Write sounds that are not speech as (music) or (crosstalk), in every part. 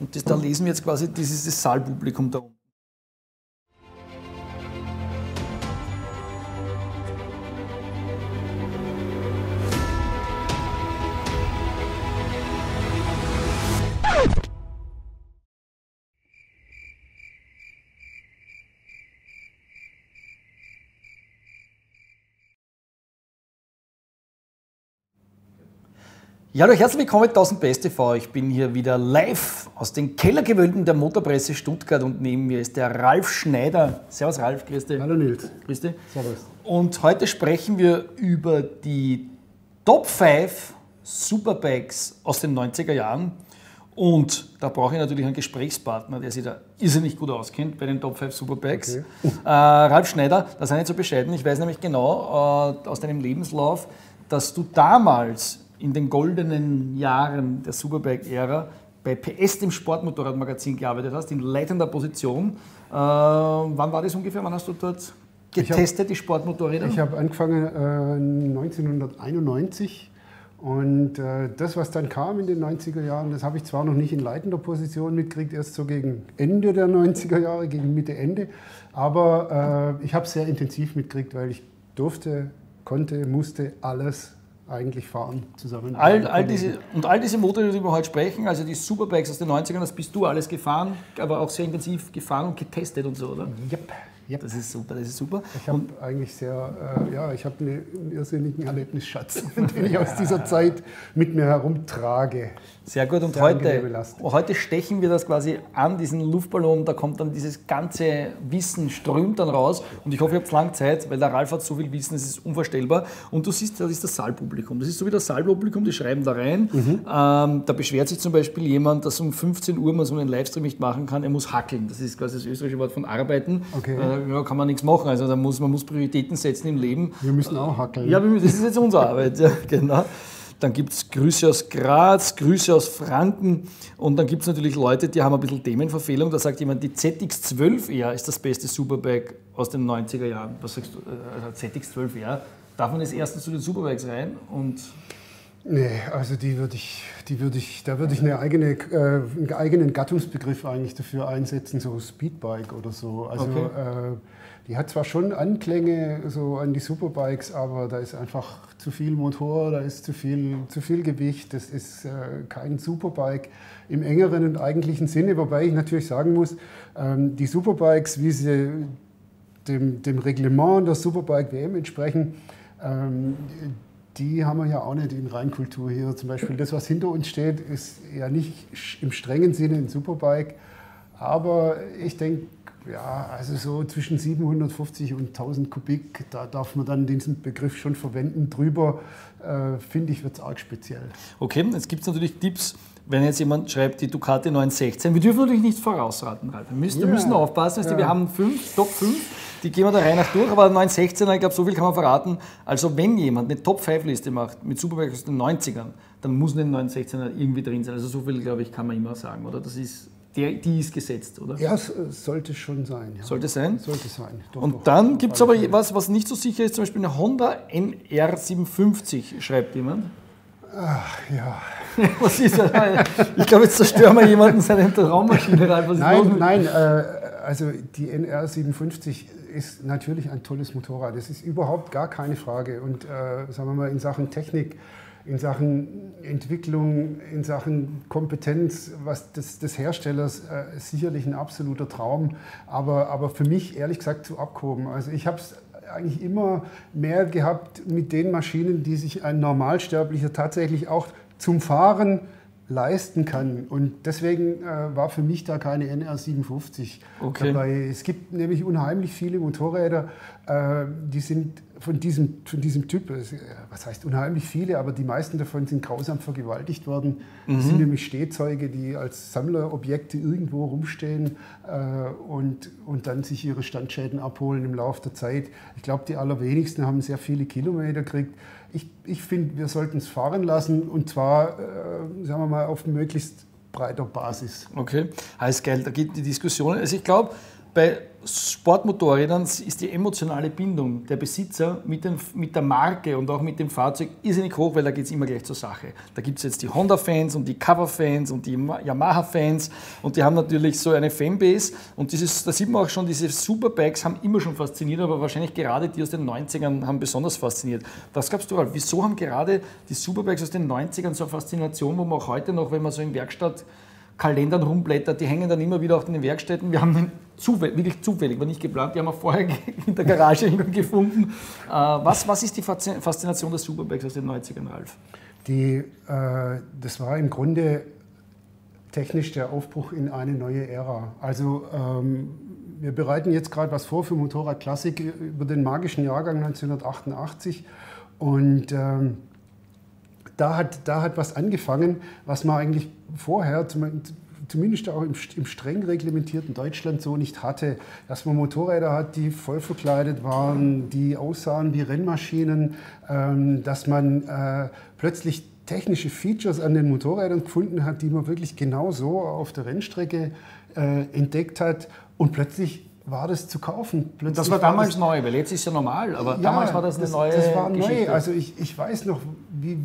Und das, da lesen wir jetzt quasi, das Saalpublikum da unten. Ja, hallo, herzlich willkommen bei 1000 Best TV. Ich bin hier wieder live aus den Kellergewölben der Motorpresse Stuttgart und neben mir ist der Ralf Schneider. Servus Ralf, grüß dich. Hallo Nils. Grüß dich. Servus. Und heute sprechen wir über die Top 5 Superbikes aus den 90er Jahren. Und da brauche ich natürlich einen Gesprächspartner, der sich da irrsinnig gut auskennt bei den Top 5 Superbikes. Okay. Äh, Ralf Schneider, das sei nicht so bescheiden. Ich weiß nämlich genau äh, aus deinem Lebenslauf, dass du damals in den goldenen Jahren der Superbike-Ära bei PS, dem Sportmotorradmagazin, gearbeitet hast, in leitender Position. Äh, wann war das ungefähr? Wann hast du dort getestet, hab, die Sportmotorräder? Ich habe angefangen äh, 1991 und äh, das, was dann kam in den 90er Jahren, das habe ich zwar noch nicht in leitender Position mitgekriegt, erst so gegen Ende der 90er Jahre, gegen Mitte, Ende, aber äh, ich habe es sehr intensiv mitgekriegt, weil ich durfte, konnte, musste alles eigentlich fahren zusammen. All, all diese, und all diese Motorräder, die wir heute sprechen, also die Superbikes aus den 90ern, das bist du alles gefahren, aber auch sehr intensiv gefahren und getestet und so, oder? Yep. Yep. Das ist super, das ist super. Ich habe eigentlich sehr, äh, ja, ich habe einen irrsinnigen Erlebnisschatz, (laughs) den ich aus dieser Zeit mit mir herumtrage. Sehr gut. Und sehr heute, heute stechen wir das quasi an, diesen Luftballon. Da kommt dann dieses ganze Wissen, strömt dann raus. Und ich hoffe, ihr habt lange Zeit, weil der Ralf hat so viel Wissen, es ist unvorstellbar. Und du siehst, das ist das Saalpublikum. Das ist so wie das Saalpublikum, die schreiben da rein. Mhm. Ähm, da beschwert sich zum Beispiel jemand, dass um 15 Uhr man so einen Livestream nicht machen kann. Er muss hackeln. Das ist quasi das österreichische Wort von arbeiten. Okay. Äh, ja, kann man nichts machen. Also da muss, man muss Prioritäten setzen im Leben. Wir müssen auch hackeln. Ja, das ist jetzt unsere Arbeit. Ja, (laughs) genau. Dann gibt es Grüße aus Graz, Grüße aus Franken und dann gibt es natürlich Leute, die haben ein bisschen Themenverfehlung. Da sagt jemand, die ZX12R ist das beste Superbike aus den 90er Jahren. Was sagst du? Also ZX12R, darf man jetzt erstens zu den Superbikes rein und Nee, also die würde ich, die würde ich, da würde ich eine eigene, äh, einen eigenen Gattungsbegriff eigentlich dafür einsetzen, so Speedbike oder so. Also okay. äh, die hat zwar schon Anklänge so an die Superbikes, aber da ist einfach zu viel Motor, da ist zu viel, zu viel Gewicht. Das ist äh, kein Superbike im engeren und eigentlichen Sinne, wobei ich natürlich sagen muss, ähm, die Superbikes, wie sie dem, dem Reglement der Superbike WM entsprechen, ähm, die haben wir ja auch nicht in Reinkultur hier. Zum Beispiel das, was hinter uns steht, ist ja nicht im strengen Sinne ein Superbike. Aber ich denke, ja, also so zwischen 750 und 1000 Kubik, da darf man dann diesen Begriff schon verwenden. Drüber, äh, finde ich, wird es arg speziell. Okay, jetzt gibt es natürlich Tipps, wenn jetzt jemand schreibt, die Ducati 916. Wir dürfen natürlich nicht vorausraten, Ralf. Wir müssen, wir müssen aufpassen. Also ja. Wir haben fünf, Top 5, die gehen wir da rein nach durch, aber 916, ich glaube, so viel kann man verraten. Also wenn jemand eine Top-5-Liste macht mit Superbikes aus den 90ern, dann muss ein 916er irgendwie drin sein. Also so viel, glaube ich, kann man immer sagen, oder? Das ist der, die ist gesetzt, oder? Ja, es sollte schon sein. Ja. Sollte sein? Sollte sein. Doch, und doch, dann gibt es aber was, was nicht so sicher ist, zum Beispiel eine Honda NR750, schreibt jemand. Ach, ja. (laughs) was ist das? Ich glaube, jetzt zerstören wir jemanden seine Traummaschine rein. Was nein, nein, äh, also die NR750 ist natürlich ein tolles Motorrad. Das ist überhaupt gar keine Frage. Und äh, sagen wir mal, in Sachen Technik in Sachen Entwicklung, in Sachen Kompetenz, was des, des Herstellers äh, sicherlich ein absoluter Traum, aber, aber für mich ehrlich gesagt zu abgehoben. Also ich habe es eigentlich immer mehr gehabt mit den Maschinen, die sich ein Normalsterblicher tatsächlich auch zum Fahren leisten kann. Und deswegen äh, war für mich da keine NR57 okay. dabei. Es gibt nämlich unheimlich viele Motorräder, äh, die sind von diesem, von diesem Typ, was heißt unheimlich viele, aber die meisten davon sind grausam vergewaltigt worden. Mhm. Das sind nämlich Stehzeuge, die als Sammlerobjekte irgendwo rumstehen äh, und, und dann sich ihre Standschäden abholen im Laufe der Zeit. Ich glaube, die allerwenigsten haben sehr viele Kilometer gekriegt. Ich, ich finde, wir sollten es fahren lassen und zwar, äh, sagen wir mal, auf möglichst breiter Basis. Okay, heißt geil, da geht die Diskussion. Also ich glaube, bei Sportmotorrädern ist die emotionale Bindung der Besitzer mit, den, mit der Marke und auch mit dem Fahrzeug irrsinnig hoch, weil da geht es immer gleich zur Sache. Da gibt es jetzt die Honda-Fans und die Cover-Fans und die Yamaha-Fans und die haben natürlich so eine Fanbase und dieses, da sieht man auch schon, diese Superbikes haben immer schon fasziniert, aber wahrscheinlich gerade die aus den 90ern haben besonders fasziniert. Was glaubst du, Ralf, wieso haben gerade die Superbikes aus den 90ern so eine Faszination, wo man auch heute noch, wenn man so in Werkstatt Kalendern rumblättert, die hängen dann immer wieder auf den Werkstätten. Wir haben zufällig, wirklich zufällig, war nicht geplant, die haben wir vorher (laughs) in der Garage gefunden. Äh, was, was ist die Faszination der Superbikes aus den 90ern, Ralf? Die, äh, das war im Grunde technisch der Aufbruch in eine neue Ära. Also ähm, wir bereiten jetzt gerade was vor für Motorrad Klassik über den magischen Jahrgang 1988 und ähm, da hat, da hat was angefangen, was man eigentlich vorher, zumindest auch im, im, streng reglementierten Deutschland so nicht hatte, dass man Motorräder hat, die voll verkleidet waren, die aussahen wie Rennmaschinen, ähm, dass man äh, plötzlich technische Features an den Motorrädern gefunden hat, die man wirklich genau so auf der Rennstrecke äh, entdeckt hat und plötzlich war das zu kaufen. Plötzlich das war damals war das, neu, weil jetzt ist es ja normal, aber ja, damals war das eine das, neue Das war Geschichte. neu, also ich, ich weiß noch, wie,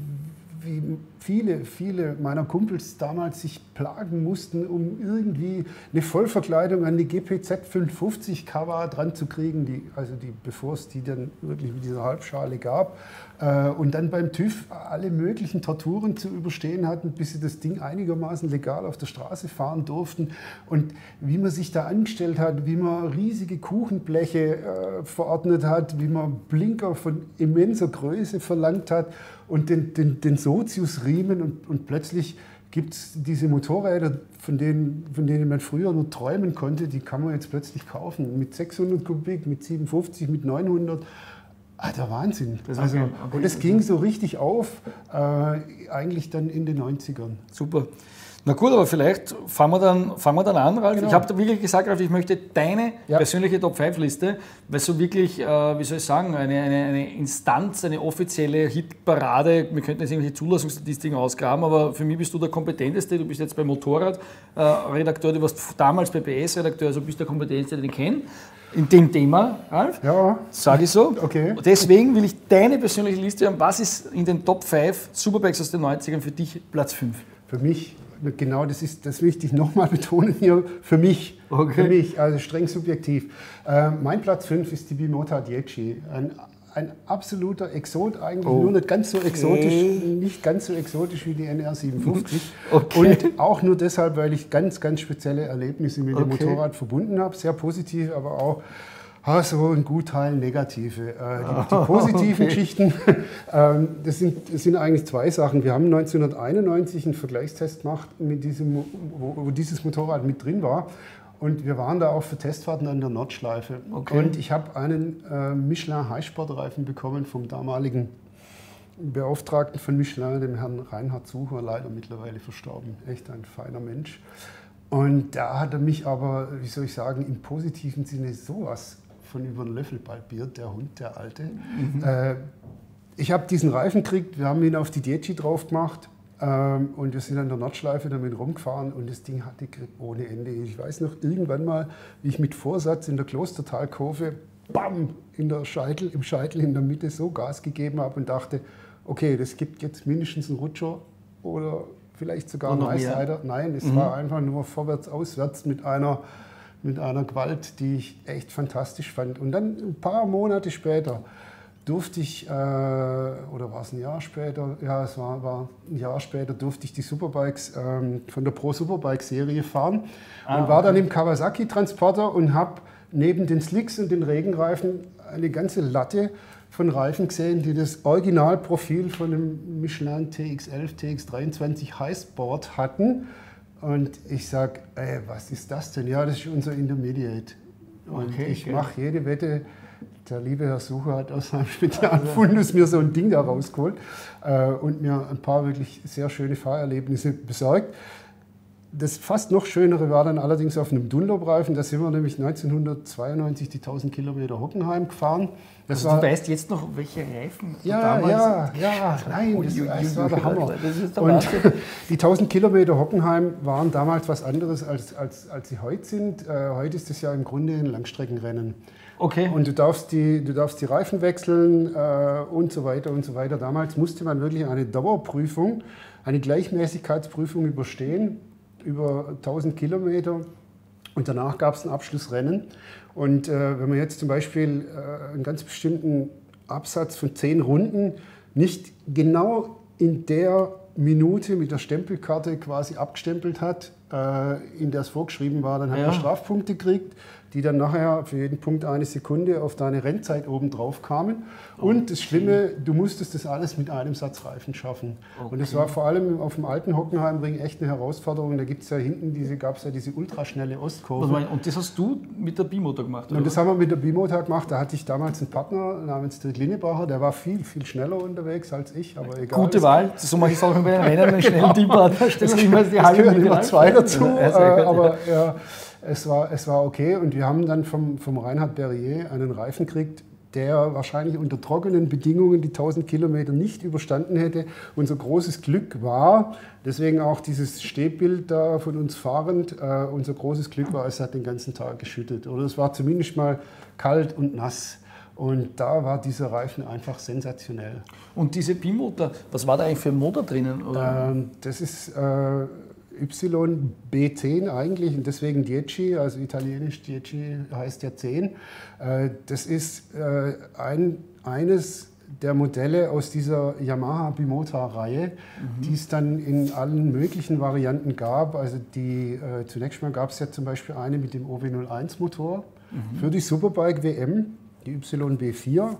wie viele, viele meiner Kumpels damals sich plagen mussten, um irgendwie eine Vollverkleidung an die GPZ 550 Cover dran zu kriegen, die, also die, bevor es die dann wirklich mit dieser Halbschale gab. Äh, und dann beim TÜV alle möglichen Torturen zu überstehen hatten, bis sie das Ding einigermaßen legal auf der Straße fahren durften. Und wie man sich da angestellt hat, wie man riesige Kuchenbleche äh, verordnet hat, wie man Blinker von immenser Größe verlangt hat und den, den, den Sozius-Riemen und, und plötzlich gibt es diese Motorräder, von denen, von denen man früher nur träumen konnte, die kann man jetzt plötzlich kaufen. Mit 600 Kubik, mit 57, mit 900. Ah, der Wahnsinn. Das also, okay. Und es ging so richtig auf, äh, eigentlich dann in den 90ern. Super. Na gut, aber vielleicht fangen wir dann, fangen wir dann an, Ralf. Genau. Ich habe wirklich gesagt, Ralf, ich möchte deine ja. persönliche Top-5-Liste, weil so wirklich, äh, wie soll ich sagen, eine, eine, eine Instanz, eine offizielle Hitparade, wir könnten jetzt irgendwelche Zulassungsstatistiken ausgraben, aber für mich bist du der Kompetenteste. Du bist jetzt beim Motorrad-Redakteur, du warst damals bei BS-Redakteur, also bist der Kompetenteste, den ich kenne. In dem Thema, Ralf? Ja. Sage ich so. Okay. Deswegen will ich deine persönliche Liste haben. Was ist in den Top 5 Superbikes aus den 90ern für dich Platz 5? Für mich genau das ist das wichtig nochmal (laughs) betonen hier für mich. Okay. Für mich, also streng subjektiv. Äh, mein Platz 5 ist die Bimota Dieci. Ein, ein absoluter Exot, eigentlich oh. nur nicht ganz so exotisch, nicht ganz so exotisch wie die NR57. (laughs) Okay. Und auch nur deshalb, weil ich ganz, ganz spezielle Erlebnisse mit okay. dem Motorrad verbunden habe. Sehr positiv, aber auch Ah, so ein Gutteil negative. Äh, die, die, (laughs) positiven okay. Geschichten, (laughs) ähm, das, sind, das sind eigentlich zwei Sachen. Wir haben 1991 einen Vergleichstest gemacht, mit diesem, wo, wo dieses Motorrad mit drin war. Und wir waren da auch für Testfahrten an der Nordschleife. Okay. Und ich habe einen äh, Michelin Highsportreifen bekommen vom damaligen Beauftragten von Michelin, dem Herrn Reinhard Sucher, leider mittlerweile verstorben. Echt ein feiner Mensch. Und da hat er mich aber, wie soll ich sagen, im positiven Sinne sowas von über den Löffel balbiert, der Hund, der Alte. Mhm. Äh, ich habe diesen Reifen gekriegt, wir haben ihn auf die Dieci drauf gemacht ähm, und wir sind an der Nordschleife damit rumgefahren und das Ding hatte Grip ohne Ende. Ich weiß noch irgendwann mal, wie ich mit Vorsatz in der Klostertalkurve, bam, in der Scheitel, im Scheitel in der Mitte so Gas gegeben habe und dachte, okay, das gibt jetzt mindestens einen Rutscher oder vielleicht sogar einen Highsider. Nein, es mhm. war einfach nur vorwärts, auswärts mit einer mit einer Gewalt, die ich echt fantastisch fand. Und dann ein paar Monate später durfte ich, äh, oder war es ein Jahr später, ja, es war, war ein Jahr später, durfte ich die Superbikes ähm, von der Pro Superbike Serie fahren ah, und war okay. dann im Kawasaki Transporter und habe neben den Slicks und den Regenreifen eine ganze Latte von Reifen gesehen, die das Originalprofil von einem Michelin TX11, TX23 Highsport hatten. Und ich sage, was ist das denn? Ja, das ist unser Intermediate. Und okay, ich okay. mache jede Wette, der liebe Herr Sucher hat aus seinem Spezialfundus mir so ein Ding da rausgeholt äh, und mir ein paar wirklich sehr schöne Fahrerlebnisse besorgt. das fast noch schönere war dann allerdings auf einem Dunlop-Reifen. Da sind wir nämlich 1992 die 1000 Kilometer Hockenheim gefahren. Das also war, du weißt jetzt noch, welche Reifen ja, damals Ja, (laughs) ja, nein, das, das war der Hammer. Das der Und (laughs) die 1000 Kilometer Hockenheim waren damals was anderes, als, als, als sie heute sind. Äh, heute ist es ja im Grunde ein Langstreckenrennen. Okay. Und du darfst die, du darfst die Reifen wechseln äh, und so weiter und so weiter. Damals musste man wirklich eine Dauerprüfung, eine Gleichmäßigkeitsprüfung überstehen über 1000 Kilometer und danach gab es ein Abschlussrennen. Und äh, wenn man jetzt zum Beispiel äh, einen ganz bestimmten Absatz von zehn Runden nicht genau in der Minute mit der Stempelkarte quasi abgestempelt hat, in der es vorgeschrieben war, dann hat ja. man Strafpunkte gekriegt die dann nachher für jeden Punkt eine Sekunde auf deine Rennzeit oben drauf kamen. Und das Schlimme, du musstest das alles mit einem Satz Reifen schaffen. Okay. Und es war vor allem auf dem alten Hockenheimring echt eine Herausforderung. Da gibt es ja hinten diese, gab es ja diese ultraschnelle Ostkurve. Und das hast du mit der Bimotor gemacht? Oder? Und das haben wir mit der Bimotor gemacht. Da hatte ich damals einen Partner namens Dirk Linnebacher, der war viel, viel schneller unterwegs als ich, aber egal. Gute Wahl, so mache ich es auch bei den Rennen, (laughs) einen schnellen Teampartner. Stelle ich immer die halbe immer zwei dazu. (laughs) Äh, aber ja, es war, es war okay und wir haben dann vom, vom Reinhard Berrier einen Reifen gekriegt, der wahrscheinlich unter trockenen Bedingungen die 1000 Kilometer nicht überstanden hätte. Unser großes Glück war, deswegen auch dieses Stehbild da von uns fahrend, äh, unser großes Glück war, es hat den ganzen Tag geschüttet. Oder es war zumindest mal kalt und nass. Und da war dieser Reifen einfach sensationell. Und diese Bimotor, was war da eigentlich für ein Motor drinnen? Ähm, das ist äh, YB10 eigentlich und deswegen Dieci, also italienisch Dieci heißt ja 10. Äh, das ist äh, ein, eines der Modelle aus dieser Yamaha Bimota-Reihe, mhm. die es dann in allen möglichen Varianten gab. Also die, äh, zunächst mal gab es ja zum Beispiel eine mit dem OW01-Motor mhm. für die Superbike WM, die YB4.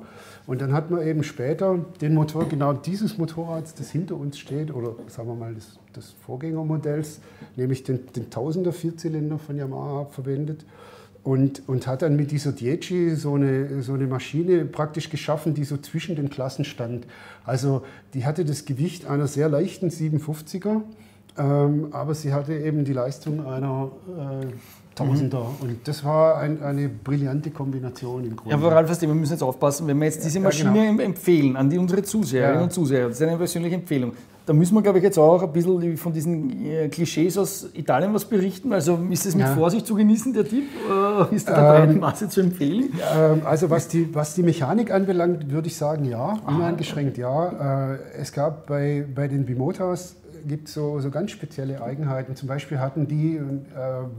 Und dann hat man eben später den Motor, genau dieses Motorrads, das hinter uns steht, oder sagen wir mal des, des Vorgängermodells, nämlich den, den 1000er Vierzylinder von Yamaha verwendet. Und, und hat dann mit dieser Dieci so eine, so eine Maschine praktisch geschaffen, die so zwischen den Klassen stand. Also die hatte das Gewicht einer sehr leichten 750er, ähm, aber sie hatte eben die Leistung einer äh, Tausender. Mhm. Und das war ein, eine brillante Kombination im Grunde. Ja, aber Ralf, wir müssen jetzt aufpassen, wenn wir jetzt diese Maschine ja, genau. empfehlen an die, unsere Zuseherinnen ja. und Zuseher, das ist eine persönliche Empfehlung, da müssen wir, glaube ich, jetzt auch ein bisschen von diesen äh, Klischees aus Italien was berichten. Also ist es mit ja. Vorsicht zu genießen, der Tipp? Oder ist der der breiten ähm, Masse zu empfehlen? Ähm, also was die, was die Mechanik anbelangt, würde ich sagen, ja, uneingeschränkt ja. Äh, es gab bei, bei den Bimotas gibt es so, so ganz spezielle Eigenheiten. Zum Beispiel hatten die äh,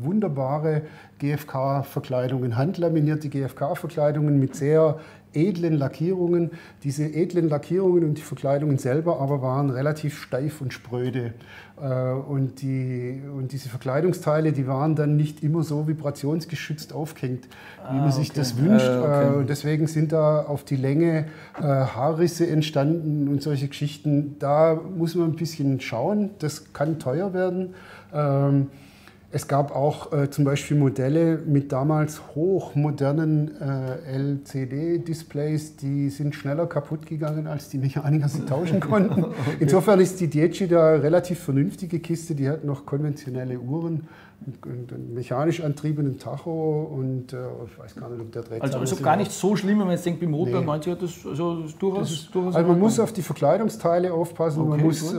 wunderbare GFK-Verkleidungen, handlaminierte GFK-Verkleidungen mit sehr edlen Lackierungen. Diese edlen Lackierungen und die Verkleidungen selber aber waren relativ steif und spröde. Äh, und, die, und diese Verkleidungsteile, die waren dann nicht immer so vibrationsgeschützt aufgehängt, wie ah, man sich okay. das wünscht. Äh, okay. Und deswegen sind da auf die Länge äh, Haarrisse entstanden und solche Geschichten. Da muss man ein bisschen schauen. Das kann teuer werden. Es gab auch äh, zum Beispiel Modelle mit damals hochmodernen äh, LCD-Displays, die sind schneller kaputt gegangen, als die Mechaniker (laughs) sie tauschen (laughs) konnten. okay. Insofern ist die Dieci da relativ vernünftige Kiste, die hat noch konventionelle Uhren und einen mechanisch antriebenen Tacho und äh, ich weiß gar nicht, ob der dreht. Also, also gar nicht so schlimm, wenn man jetzt denkt, beim Motor, nee. manche hat das, also das durchaus, das ist, durchaus Also man muss auf die Verkleidungsteile aufpassen, okay, man muss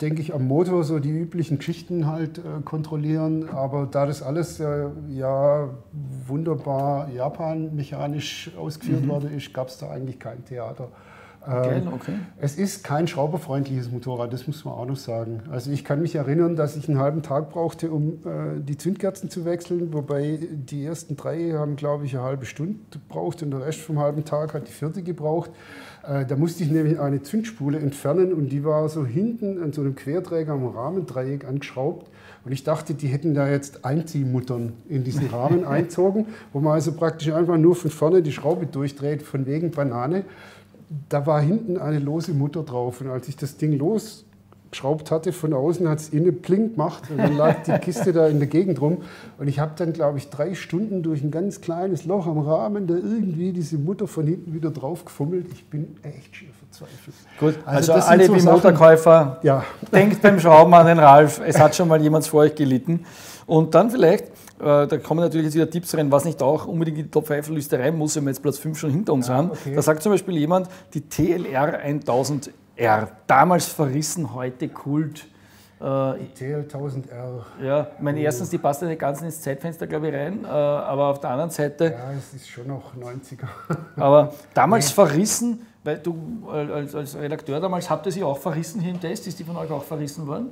denke ich, am Motor so die üblichen Geschichten halt äh, kontrollieren. Aber da das alles äh, ja wunderbar Japan-mechanisch ausgeführt mhm. worden ist, gab es da eigentlich kein Theater. Ähm, okay. Es ist kein schrauberfreundliches Motorrad, das muss man auch noch sagen. Also ich kann mich erinnern, dass ich einen halben Tag brauchte, um äh, die Zündkerzen zu wechseln, wobei die ersten drei haben, glaube ich, eine halbe Stunde gebraucht und der Rest vom halben Tag hat die vierte gebraucht. Äh, da musste ich nämlich eine Zündspule entfernen und die war so hinten an so einem Querträger am Rahmendreieck angeschraubt. Und ich dachte, die hätten da jetzt Einziehmuttern in diesen Rahmen (laughs) einzogen, wo man also praktisch einfach nur von vorne die Schraube durchdreht, von wegen Banane. Da war hinten eine lose Mutter drauf. Und als ich das Ding los geschraubt hatte von außen, hat es innen plink gemacht und dann lag die Kiste da in der Gegend rum. Und ich habe dann, glaube ich, drei Stunden durch ein ganz kleines Loch am Rahmen da irgendwie diese Mutter von hinten wieder drauf gefummelt. Ich bin echt schier verzweifelt. Gut, also, also alle so Motorkäufer, ja. denkt beim Schrauben an den Ralf, es hat schon mal jemand vor euch gelitten. Und dann vielleicht äh, da kommen natürlich jetzt wieder Tipps rein, was nicht auch unbedingt in die Top 5 Liste rein muss, wenn wir jetzt Platz 5 schon hinter uns ja, haben. Okay. Da sagt zum Beispiel jemand, die TLR 1000R, damals verrissen, heute Kult. Äh, die TL 1000R. Ja, ich meine, oh. erstens, die passt ja nicht ganz ins Zeitfenster, glaube ich, rein, äh, aber auf der anderen Seite. Ja, es ist schon noch 90er. (laughs) aber damals nee. verrissen, weil du als, als Redakteur damals habt ihr sie auch verrissen hier im Test, ist die von euch auch verrissen worden?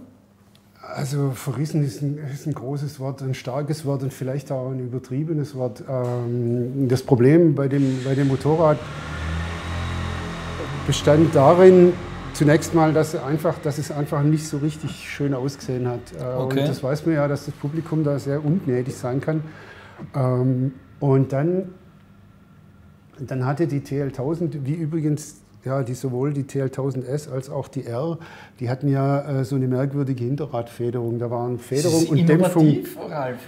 Also verrissen ist ein, ist ein, großes Wort, ein starkes Wort und vielleicht auch ein übertriebenes Wort. Ähm, das Problem bei dem, bei dem Motorrad bestand darin, zunächst mal, dass, einfach, dass es einfach nicht so richtig schön ausgesehen hat. Äh, okay. Und das weiß man ja, dass das Publikum da sehr ungnädig sein kann. Ähm, und dann, dann hatte die TL1000, wie übrigens ja, die sowohl die TL1000S als auch die R, die hatten ja äh, so eine merkwürdige Hinterradfederung. Da waren Federung und Dämpfung. Ralf.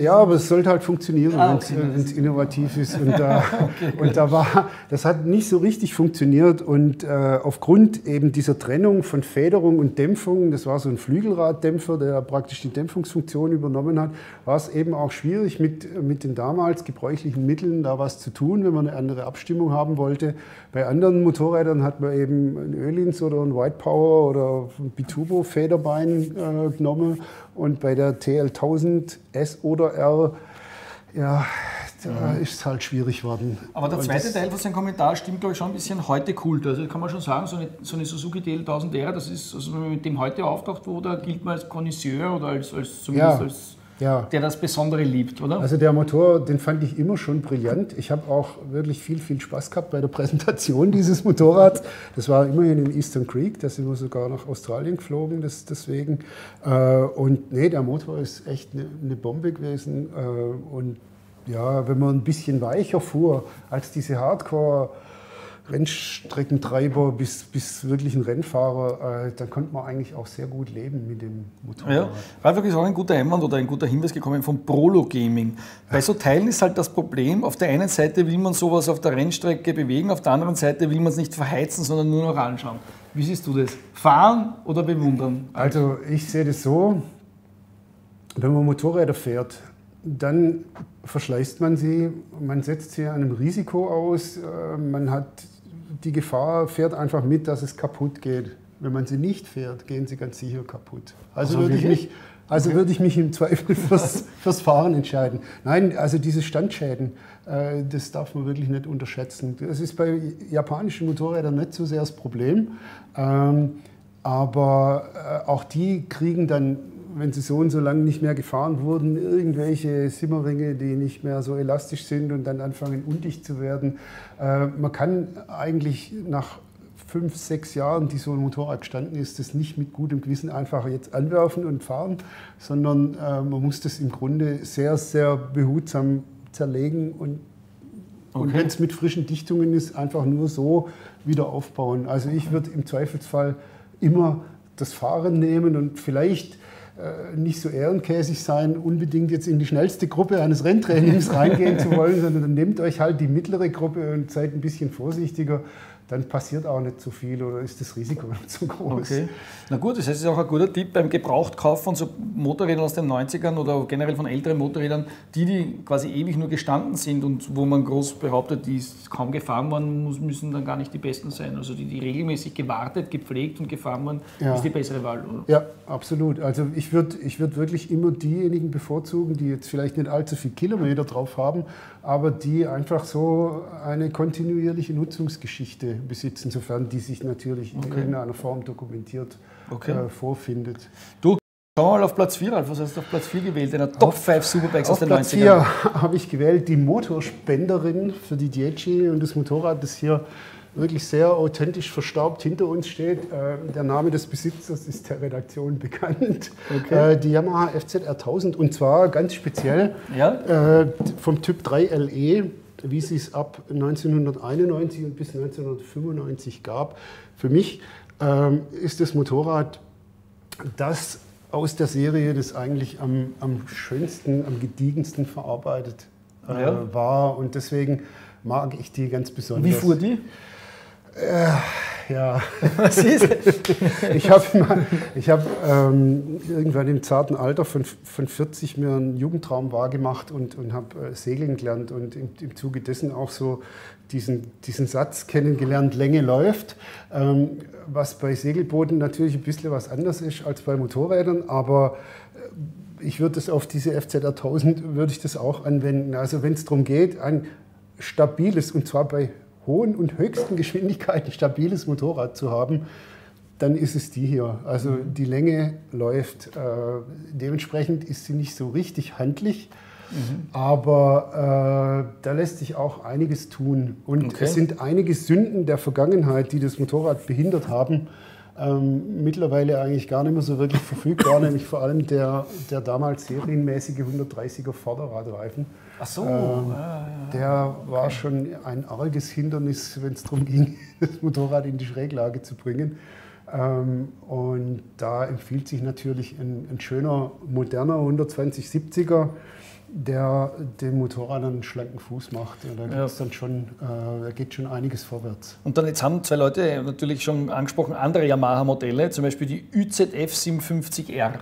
Ja, aber es sollte halt funktionieren, ah, okay, wenn es innovativ ist. Und, da, (laughs) okay, und da war, das hat nicht so richtig funktioniert. Und äh, aufgrund eben dieser Trennung von Federung und Dämpfung, das war so ein Flügelraddämpfer, der praktisch die Dämpfungsfunktion übernommen hat, war es eben auch schwierig, mit, mit den damals gebräuchlichen Mitteln da was zu tun, wenn man eine andere Abstimmung haben wollte. Bei anderen Motorrädern hat man eben ein Ölins oder ein White Power oder ein Bitubo Federbein äh, genommen und bei der TL1000 S oder R ja, da mhm. ist es halt schwierig geworden. Aber der zweite Teil von seinem Kommentar stimmt, glaube ich, schon ein bisschen heute Kult. Also kann man schon sagen, so eine, so eine Suzuki TL1000R, das ist, also wenn man mit dem heute auftaucht, wo da gilt man als Connoisseur oder als, als zumindest ja. als ja. der das Besondere liebt, oder? Also der Motor, den fand ich immer schon brillant. Ich habe auch wirklich viel, viel Spaß gehabt bei der Präsentation (laughs) dieses Motorrads. Das war immerhin in Eastern Creek, da sind wir sogar nach Australien geflogen, das, deswegen. Äh, und nee, der Motor ist echt eine, eine Bombe gewesen. Äh, und ja, wenn man ein bisschen weicher fuhr als diese Hardcore- Rennstreckentreiber bis, bis wirklich ein Rennfahrer, äh, dann konnte man eigentlich auch sehr gut leben mit dem Motorrad. Ja, Ralf ist auch ein guter Einwand oder ein guter Hinweis gekommen vom Prolo Gaming. Bei so Teilen ist halt das Problem, auf der einen Seite will man sowas auf der Rennstrecke bewegen, auf der anderen Seite will man es nicht verheizen, sondern nur noch anschauen. Wie siehst du das? Fahren oder bewundern? Also ich sehe das so, wenn man Motorräder fährt, dann verschleißt man sie, man setzt sie einem Risiko aus, äh, man hat die Gefahr fährt einfach mit, dass es kaputt geht. Wenn man sie nicht fährt, gehen sie ganz sicher kaputt. Also, also würde ich mich, also würde ich mich im Zweifel (laughs) fürs, fürs Fahren entscheiden. Nein, also diese Standschäden, äh, das darf man wirklich nicht unterschätzen. Das ist bei japanischen Motorrädern nicht so sehr das Problem. Ähm, aber äh, auch die kriegen dann wenn sie so und so lange nicht mehr gefahren wurden, irgendwelche Simmerringe, die nicht mehr so elastisch sind und dann anfangen undicht zu werden. Äh, man kann eigentlich nach fünf, sechs Jahren, die so ein Motorrad gestanden ist, das nicht mit gutem Gewissen einfach jetzt anwerfen und fahren, sondern äh, man muss das im Grunde sehr, sehr behutsam zerlegen und, okay. und wenn es mit frischen Dichtungen ist, einfach nur so wieder aufbauen. Also ich würde im Zweifelsfall immer das Fahren nehmen und vielleicht nicht so ehrenkäsig sein, unbedingt jetzt in die schnellste Gruppe eines Renntrainings reingehen zu wollen, sondern nehmt euch halt die mittlere Gruppe und seid ein bisschen vorsichtiger dann passiert auch nicht so viel oder ist das Risiko (laughs) nicht so groß. Okay. Na gut, das heißt, es ist auch ein guter Tipp beim Gebrauchtkauf von so Motorrädern aus den 90ern oder generell von älteren Motorrädern, die, die quasi ewig nur gestanden sind und wo man groß behauptet, die kaum gefahren waren, müssen dann gar nicht die besten sein. Also die, die regelmäßig gewartet, gepflegt und gefahren waren, ja. ist die bessere Wahl. Oder? Ja, absolut. Also ich würde ich würd wirklich immer diejenigen bevorzugen, die jetzt vielleicht nicht allzu viele Kilometer drauf haben, aber die einfach so eine kontinuierliche Nutzungsgeschichte besitzen, sofern die sich natürlich okay. in irgendeiner Form dokumentiert okay. äh, vorfindet. Du, Schauen wir mal auf Platz 4, Alf. Was hast du auf Platz 4 gewählt? In der Top 5 Superbikes aus den Platz 90ern. Platz 4 habe ich gewählt die Motorspenderin für die Dieci und das Motorrad, das hier wirklich sehr authentisch verstaubt hinter uns steht. Äh, der Name des Besitzers ist der Redaktion bekannt. Okay. Äh, die Yamaha FZR 1000 und zwar ganz speziell ja? äh, vom Typ 3 LE, wie es es ab 1991 und bis 1995 gab. Für mich ähm, ist das Motorrad das aus der Serie das eigentlich am, am schönsten, am gediegensten verarbeitet ja. war. Und deswegen mag ich die ganz besonders. Wie fuhr die? Äh, ja. (laughs) Was ist Ich habe hab, ähm, irgendwann im zarten Alter von, von 40 mir einen Jugendtraum wahrgemacht und, und habe äh, segeln gelernt und im, im Zuge dessen auch so diesen, diesen Satz kennengelernt, Länge läuft, ähm, was bei Segelbooten natürlich ein bisschen was anders ist als bei Motorrädern, aber äh, ich würde das auf diese FZR 1000 würde ich das auch anwenden. Also wenn es darum geht, ein stabiles und zwar bei hohen und höchsten Geschwindigkeiten stabiles Motorrad zu haben, dann ist es die hier. Also die Länge läuft. Äh, dementsprechend ist sie nicht so richtig handlich, mhm. aber äh, da lässt sich auch einiges tun. Und okay. es sind einige Sünden der Vergangenheit, die das Motorrad behindert haben. Ähm, mittlerweile eigentlich gar nicht mehr so wirklich verfügbar, (laughs) nämlich vor allem der, der damals serienmäßige 130er Vorderradreifen. Ach so. Ähm, ja. Der okay. war schon ein arges Hindernis, wenn es darum ging, (laughs) das Motorrad in die Schräglage zu bringen. Ähm, und da empfiehlt sich natürlich ein, ein schöner, moderner 120-70er, der dem Motorrad einen schlanken Fuß macht. Da, ja. dann schon, äh, da geht schon einiges vorwärts. Und dann jetzt haben zwei Leute natürlich schon angesprochen, andere Yamaha-Modelle, zum Beispiel die YZF 750R.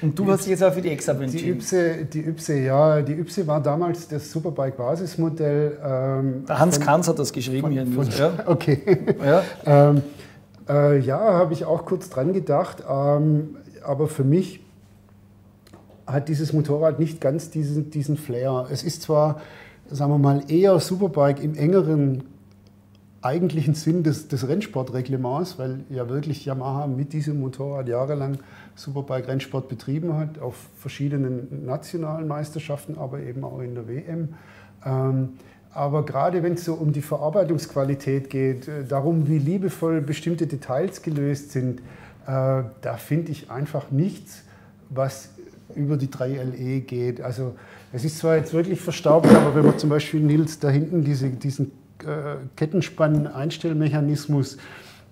Und du hast dich jetzt auch für die Exab entschieden? Die Ypse, die Ypse, ja, die Ypse war damals das Superbike-Basismodell. Ähm, Der Hans von, Kanz hat das geschrieben von, hier in von, ja. (laughs) Okay. Ja, ähm, äh, ja habe ich auch kurz dran gedacht. Ähm, aber für mich hat dieses Motorrad nicht ganz diesen, diesen Flair. Es ist zwar, sagen wir mal, eher Superbike im engeren eigentlichen Sinn des, des Rennsportreglements, weil ja wirklich Yamaha mit diesem Motorrad jahrelang Superbike-Rennsport betrieben hat, auf verschiedenen nationalen Meisterschaften, aber eben auch in der WM. Ähm, aber gerade wenn es so um die Verarbeitungsqualität geht, äh, darum, wie liebevoll bestimmte Details gelöst sind, äh, da finde ich einfach nichts, was über die 3LE geht. Also es ist zwar jetzt wirklich verstaubt, aber wenn man zum Beispiel Nils da hinten diese, diesen äh, Kettenspann-Einstellmechanismus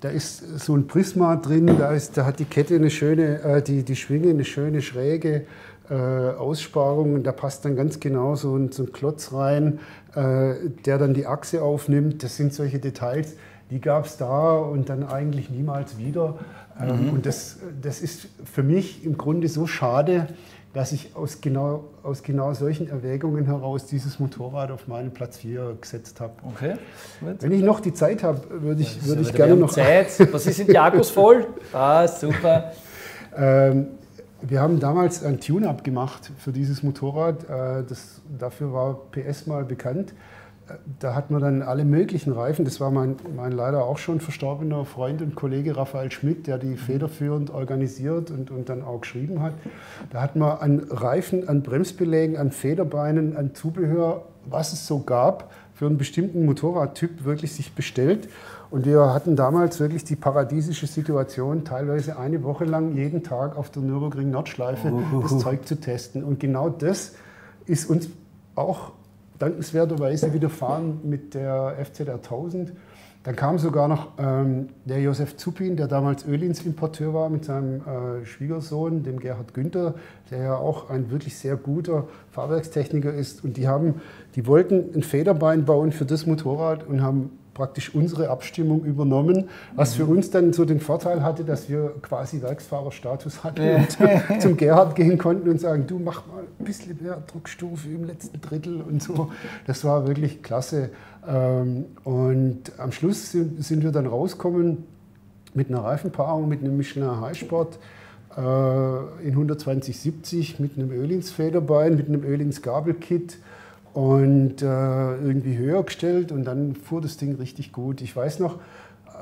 da ist so ein Prisma drin, da, ist, da hat die Kette eine schöne, äh, die, die Schwinge eine schöne schräge äh, Aussparung und da passt dann ganz genau so ein, so ein Klotz rein, äh, der dann die Achse aufnimmt. Das sind solche Details, die gab es da und dann eigentlich niemals wieder. Ähm, mhm. Und das, das ist für mich im Grunde so schade, dass ich aus genau, aus genau solchen Erwägungen heraus dieses Motorrad auf meinen Platz 4 gesetzt habe. Okay. Wenn ich noch die Zeit habe, würde ich, würde ich gerne noch. Zeit. (laughs) Was ist in die Akkus voll? Ah, super. ähm, wir haben damals ein Tune-Up gemacht für dieses Motorrad. Äh, das, dafür war PS mal bekannt da hat man dann alle möglichen Reifen. Das war mein, mein leider auch schon verstorbener Freund und Kollege Raphael Schmidt, der die federführend organisiert und, und dann auch geschrieben hat. Da hat man an Reifen, an Bremsbelägen, an Federbeinen, an Zubehör, was es so gab, für einen bestimmten Motorradtyp wirklich sich bestellt. Und wir hatten damals wirklich die paradiesische Situation, teilweise eine Woche lang jeden Tag auf der Nürburgring Nordschleife uh, das Zeug zu testen. Und genau das ist uns auch dankenswerterweise widerfahren mit der FZR 1000. Dann kam sogar noch ähm, der Josef Zupin, der damals Ölins-Importeur war, mit seinem äh, Schwiegersohn, dem Gerhard Günther, der ja auch ein wirklich sehr guter Fahrwerkstechniker ist. Und die, haben, die wollten ein Federbein bauen für das Motorrad und haben praktisch unsere Abstimmung übernommen, was für uns dann so den Vorteil hatte, dass wir quasi Werksfahrerstatus hatten und (laughs) zum Gerhard gehen konnten und sagen, du mach mal ein bisschen mehr Druckstufe im letzten Drittel und so. Das war wirklich klasse. Ähm, und am Schluss sind wir dann rausgekommen mit einer Reifenpaarung, mit einem Michelin Highsport äh, in 12070 mit einem Ölins Federbein, mit einem Ölins Gabelkit und äh, irgendwie höher gestellt und dann fuhr das Ding richtig gut. Ich weiß noch,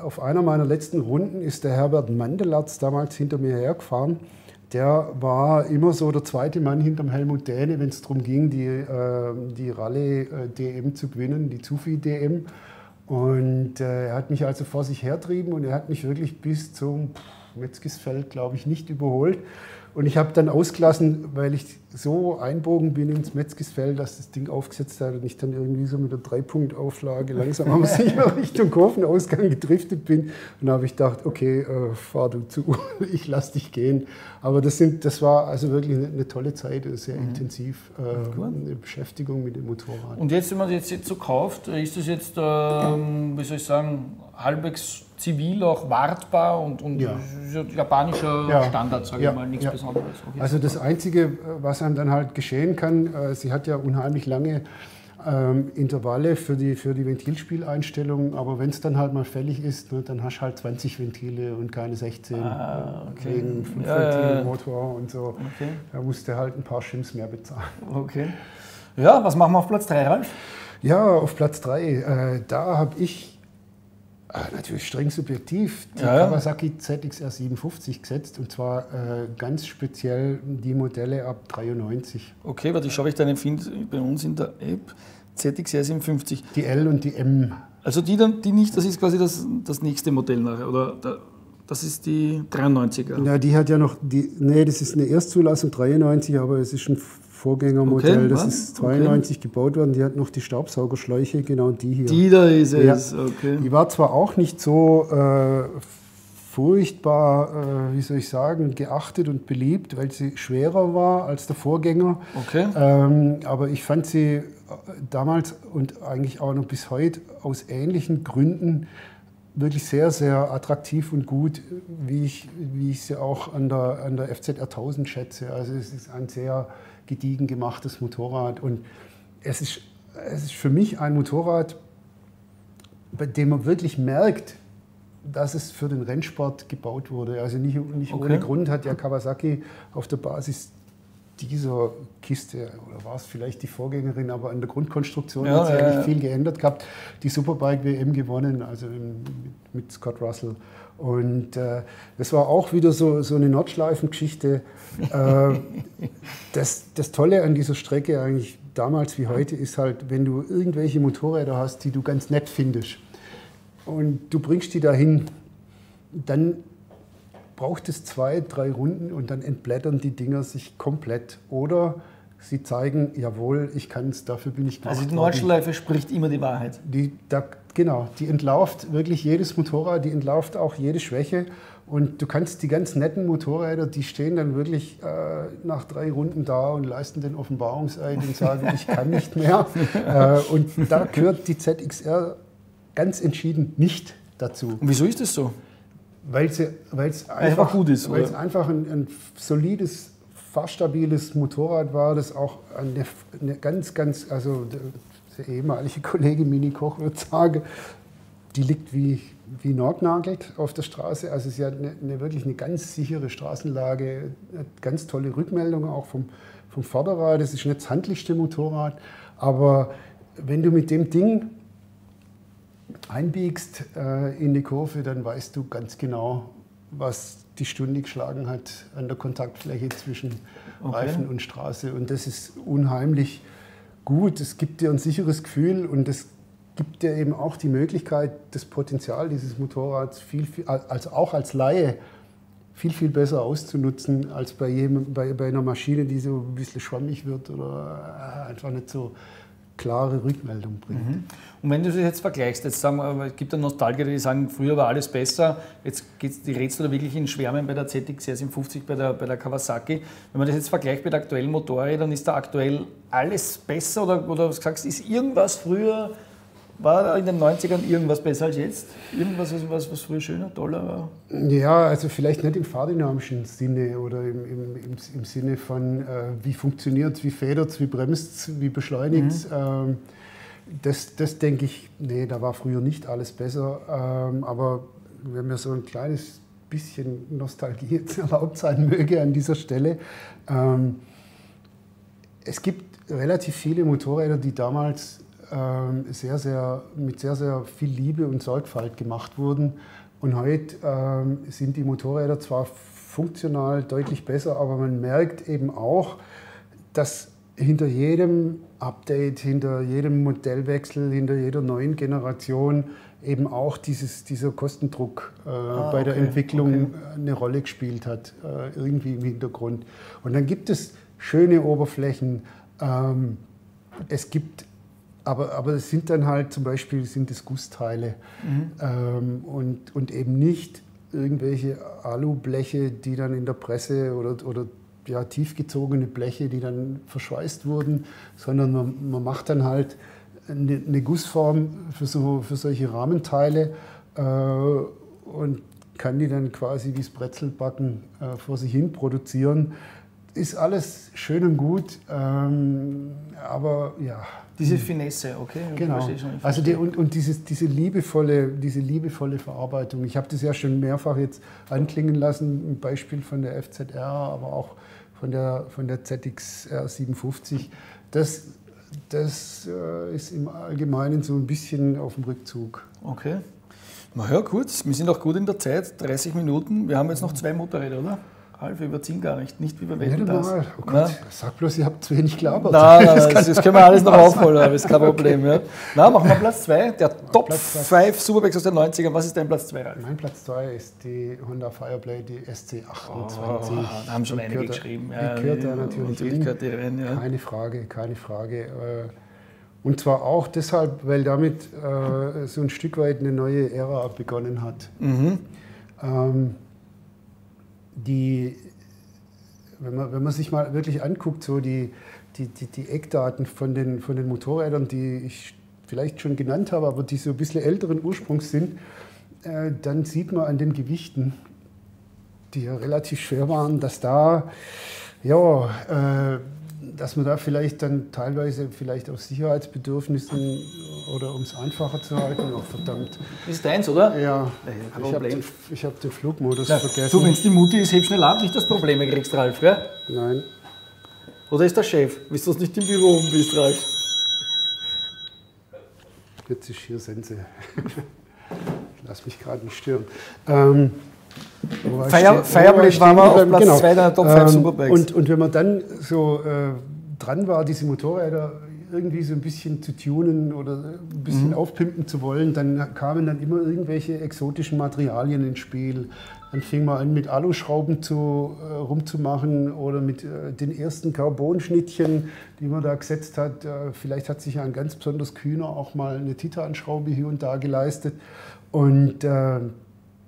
auf einer meiner letzten Runden ist der Herbert Mandelatz damals hinter mir hergefahren. Der war immer so der zweite Mann hinterm Helmut Däne, wenn es darum ging, die, äh, die Rallye äh, DM zu gewinnen, die Zufi DM. Und äh, er hat mich also vor sich hertrieben und er hat mich wirklich bis zum Metzgisfeld, glaube ich, nicht überholt. Und ich habe dann ausgelassen, weil ich so einbogen bin ins Metzgesfeld, dass das Ding aufgesetzt hat und ich dann irgendwie so mit der Dreipunktauflage langsam aber (laughs) sicher Richtung Kurvenausgang gedriftet bin. Und da habe ich gedacht, okay, äh, fahr du zu, (laughs) ich lass dich gehen. Aber das, sind, das war also wirklich eine, eine tolle Zeit, sehr mhm. intensiv, äh, eine Beschäftigung mit dem Motorrad. Und jetzt, wenn man das jetzt so kauft, ist das jetzt, ähm, wie soll ich sagen, halbwegs zivil auch wartbar und, und ja. japanischer ja. Standard, sage ich mal, nichts Besonderes. Okay. Also das Einzige, was einem dann halt geschehen kann, äh, sie hat ja unheimlich lange ähm, Intervalle für die, für die Ventilspieleinstellungen, aber wenn es dann halt mal fällig ist, ne, dann hast du halt 20 Ventile und keine 16 ah, okay. wegen 5 ja, Ventilmotor und so. Okay. Da musst du halt ein paar Schims mehr bezahlen. Okay. Ja, was machen wir auf Platz 3, Ralf? Ja, auf Platz 3, äh, da habe ich Ah, natürlich streng subjektiv, die ja. Kawasaki ZXR 57 gesetzt und zwar äh, ganz speziell die Modelle ab 93. Okay, warte, ich schaue, ich deinen finde bei uns in der App. ZXR 57. Die L und die M. Also die dann, die nicht, das ist quasi das, das nächste Modell nachher, oder? Da, das ist die 93er. Ja, die hat ja noch, die, nee, das ist eine Erstzulassung 93, aber es ist ein Vorgängermodell, okay, das was? ist 92 okay. gebaut worden, die hat noch die Staubsaugerschläuche, genau die hier. Die da ist es, ja. okay. Die war zwar auch nicht so äh, furchtbar, äh, wie soll ich sagen, geachtet und beliebt, weil sie schwerer war als der Vorgänger. Okay. Ähm, aber ich fand sie äh, damals und eigentlich auch noch bis heute aus ähnlichen Gründen wirklich sehr, sehr attraktiv und gut, wie ich, wie ich sie auch an der, an der FZR 1000 schätze. Also es ist ein sehr gediegen gemachtes Motorrad. Und es ist, es ist für mich ein Motorrad, bei dem man wirklich merkt, dass es für den Rennsport gebaut wurde. Also nicht, nicht okay. ohne Grund hat ja Kawasaki auf der Basis dieser Kiste, oder war es vielleicht die Vorgängerin, aber an der Grundkonstruktion ja, hat sich ja, eigentlich ja. viel geändert gehabt, die Superbike WM gewonnen, also mit, mit Scott Russell. Und äh, das war auch wieder so, so eine Nordschleifengeschichte. äh, (laughs) das, das Tolle an dieser Strecke eigentlich damals wie heute ist halt, wenn du irgendwelche Motorräder hast, die du ganz nett findest und du bringst die dahin, dann braucht es zwei, drei Runden und dann entblättern die Dinger sich komplett. Oder sie zeigen, jawohl, ich kann es, dafür bin ich gemacht Also die Nordschleife spricht immer die Wahrheit. Die, da, genau, die entlauft wirklich jedes Motorrad, die entlauft auch jede Schwäche. Und du kannst die ganz netten Motorräder, die stehen dann wirklich äh, nach drei Runden da und leisten den Offenbarungseid und sagen, ich kann nicht mehr. (laughs) äh, und da gehört die ZXR ganz entschieden nicht dazu. Und wieso ist das so? Weil es einfach, einfach, gut ist. Weil es einfach ein, ein solides fahrstabiles Motorrad war, das auch eine, eine ganz, ganz, also der, ehemalige Kollege Mini Koch würde sagen, die liegt wie, wie nordnagelt auf der Straße. Also sie hat eine, eine, wirklich eine ganz sichere Straßenlage, ganz tolle Rückmeldungen auch vom, vom Vorderrad. Das ist nicht das handlichste Motorrad, aber wenn du mit dem Ding einbiegst äh, in die Kurve, dann weißt du ganz genau, was die Stunde geschlagen hat an der Kontaktfläche zwischen okay. Reifen und Straße. Und das ist unheimlich gut. Es gibt dir ein sicheres Gefühl und es gibt dir eben auch die Möglichkeit, das Potenzial dieses Motorrads viel, viel also auch als Laie viel, viel besser auszunutzen als bei, jedem, bei, bei einer Maschine, die so ein bisschen schwammig wird oder einfach nicht so klare Rückmeldung bringt. Mhm. Und wenn du das jetzt vergleichst, jetzt sagen wir, es gibt ja Nostalgiker, die sagen, früher war alles besser, jetzt geht's, die rätst du da wirklich in Schwärmen bei der ZX 57 bei der, bei der Kawasaki. Wenn man das jetzt vergleicht mit aktuellen Motorrädern, ist da aktuell alles besser oder, oder was sagst, ist irgendwas früher war in den 90ern irgendwas besser als jetzt? Irgendwas, was, was früher schöner, toller war? Ja, also vielleicht nicht im fahrdynamischen Sinne oder im, im, im, im Sinne von, äh, wie funktioniert es, wie federt es, wie bremst es, wie beschleunigt es. Mhm. Ähm, das, das denke ich, nee, da war früher nicht alles besser. Ähm, aber wenn mir so ein kleines bisschen Nostalgie jetzt (laughs) erlaubt sein möge an dieser Stelle, ähm, es gibt relativ viele Motorräder, die damals sehr, sehr, mit sehr, sehr viel Liebe und Sorgfalt gemacht wurden. Und heute ähm, sind die Motorräder zwar funktional deutlich besser, aber man merkt eben auch, dass hinter jedem Update, hinter jedem Modellwechsel, hinter jeder neuen Generation eben auch dieses, dieser Kostendruck äh, ah, bei der Entwicklung okay. eine Rolle gespielt hat, äh, irgendwie im Hintergrund. Und dann gibt es schöne Oberflächen. Ähm, es gibt, aber, aber es sind dann halt zum Beispiel sind es Gussteile mhm. ähm, und, und eben nicht irgendwelche Alubleche, die dann in der Presse oder, oder ja, tiefgezogene Bleche, die dann verschweißt wurden, sondern man, man macht dann halt eine, eine Gussform für, so, für solche Rahmenteile äh, und kann die dann quasi wie das Brezelbacken äh, vor sich hin produzieren. Ist alles schön und gut, ähm, aber ja. Diese Finesse, okay. Genau. Also die, und, und dieses, diese, liebevolle, diese liebevolle Verarbeitung. Ich habe das ja schon mehrfach jetzt anklingen lassen, ein Beispiel von der FZR, aber auch von der, von der ZXR 57. Das das äh, ist im Allgemeinen so ein bisschen auf dem Rückzug. Okay. Na hör kurz, wir sind auch gut in der Zeit, 30 Minuten. Wir haben jetzt noch zwei Motorräder, oder? Ralf, wir überziehen gar nicht, nicht wie wir wetten das. Oh Gott, sag bloß, ihr habt zu wenig gelabert. Nein, nein, (laughs) das, das, können wir alles noch (laughs) aufholen, aber ist kein Problem. Ja. Na, machen wir Platz 2, der Top 5 Superbikes aus den 90ern. Was ist dein Platz 2, Ralf? Mein Platz 2 ist die Honda Fireblade, die SC28. Oh, da haben schon einige geschrieben. Die gehört da natürlich, natürlich die rein, ja. Keine Frage, keine Frage. Äh, und zwar auch deshalb, weil damit äh, so ein Stück weit eine neue Ära begonnen hat. Mhm. Ähm, die, wenn man, wenn man sich mal wirklich anguckt, so die, die, die, die Eckdaten von den, von den Motorrädern, die ich vielleicht schon genannt habe, aber die so ein bisschen älteren Ursprungs sind, äh, dann sieht man an den Gewichten, die ja relativ schwer waren, dass da ja, äh, dass man da vielleicht dann teilweise vielleicht aus Sicherheitsbedürfnissen oder um es einfacher zu halten, auch verdammt. Ist deins, oder? Ja, ich habe den, hab den Flugmodus Na, vergessen. Du, wenn es die Mutti ist, heb schnell ab, nicht das Probleme kriegst, Ralf, gell? Nein. Oder ist der Chef? Willst du es nicht im Büro um bist, Ralf? Jetzt ist hier Sense. (laughs) Lass mich gerade nicht stören. Ähm, Fire, Fireblade war mal auf Platz genau. 2 der Top 5 ähm, Superbikes. Und, und wenn man dann so äh, dran war, diese Motorräder irgendwie so ein bisschen zu tunen oder ein bisschen mhm. aufpimpen zu wollen, dann kamen dann immer irgendwelche exotischen Materialien ins Spiel. Dann fing man an, mit Aluschrauben zu, äh, rumzumachen oder mit äh, den ersten Carbonschnittchen, die man da gesetzt hat. Äh, vielleicht hat sich ja ein ganz besonders kühner auch mal eine Titanschraube hier und da geleistet. Und äh,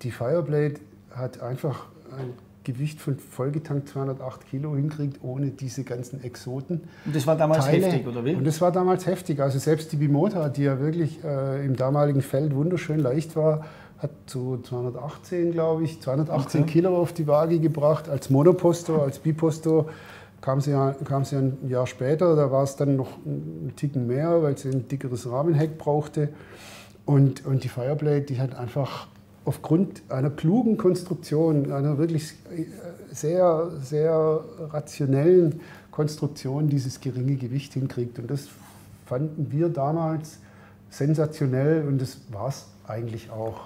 die Fireblade hat einfach ein Gewicht von vollgetankt 208 Kilo hinkriegt, ohne diese ganzen Exoten. Und das war damals Teile. heftig, oder wie? Und das war damals heftig. Also selbst die Bimota, die ja wirklich äh, im damaligen Feld wunderschön leicht war, hat so 218, glaube ich, 218 okay. Kilo auf die Waage gebracht als Monoposto, als Biposto kam sie, kam sie ein Jahr später, da war es dann noch ein Ticken mehr, weil sie ein dickeres Rahmenheck brauchte. Und, und die Fireblade, die hat einfach aufgrund einer klugen Konstruktion, einer wirklich sehr, sehr rationellen Konstruktion dieses geringe Gewicht hinkriegt. Und das fanden wir damals sensationell und das war es eigentlich auch.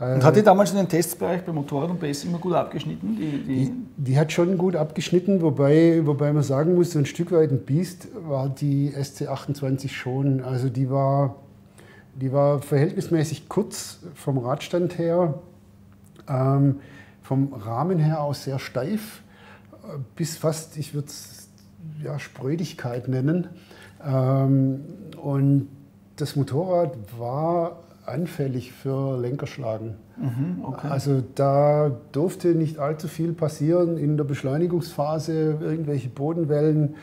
Und hat die damals in den Testbereich bei Motorrad und PS immer gut abgeschnitten? Die, die, die, die, hat schon gut abgeschnitten, wobei, wobei man sagen muss, so ein Stück weit ein Biest war die SC28 schon. Also die war die war verhältnismäßig kurz vom Radstand her, ähm, vom Rahmen her aus sehr steif, äh, bis fast, ich würde es ja, Sprödigkeit nennen. Ähm, und das Motorrad war anfällig für Lenkerschlagen. Mhm, okay. Also da durfte nicht allzu viel passieren in der Beschleunigungsphase, irgendwelche Bodenwellen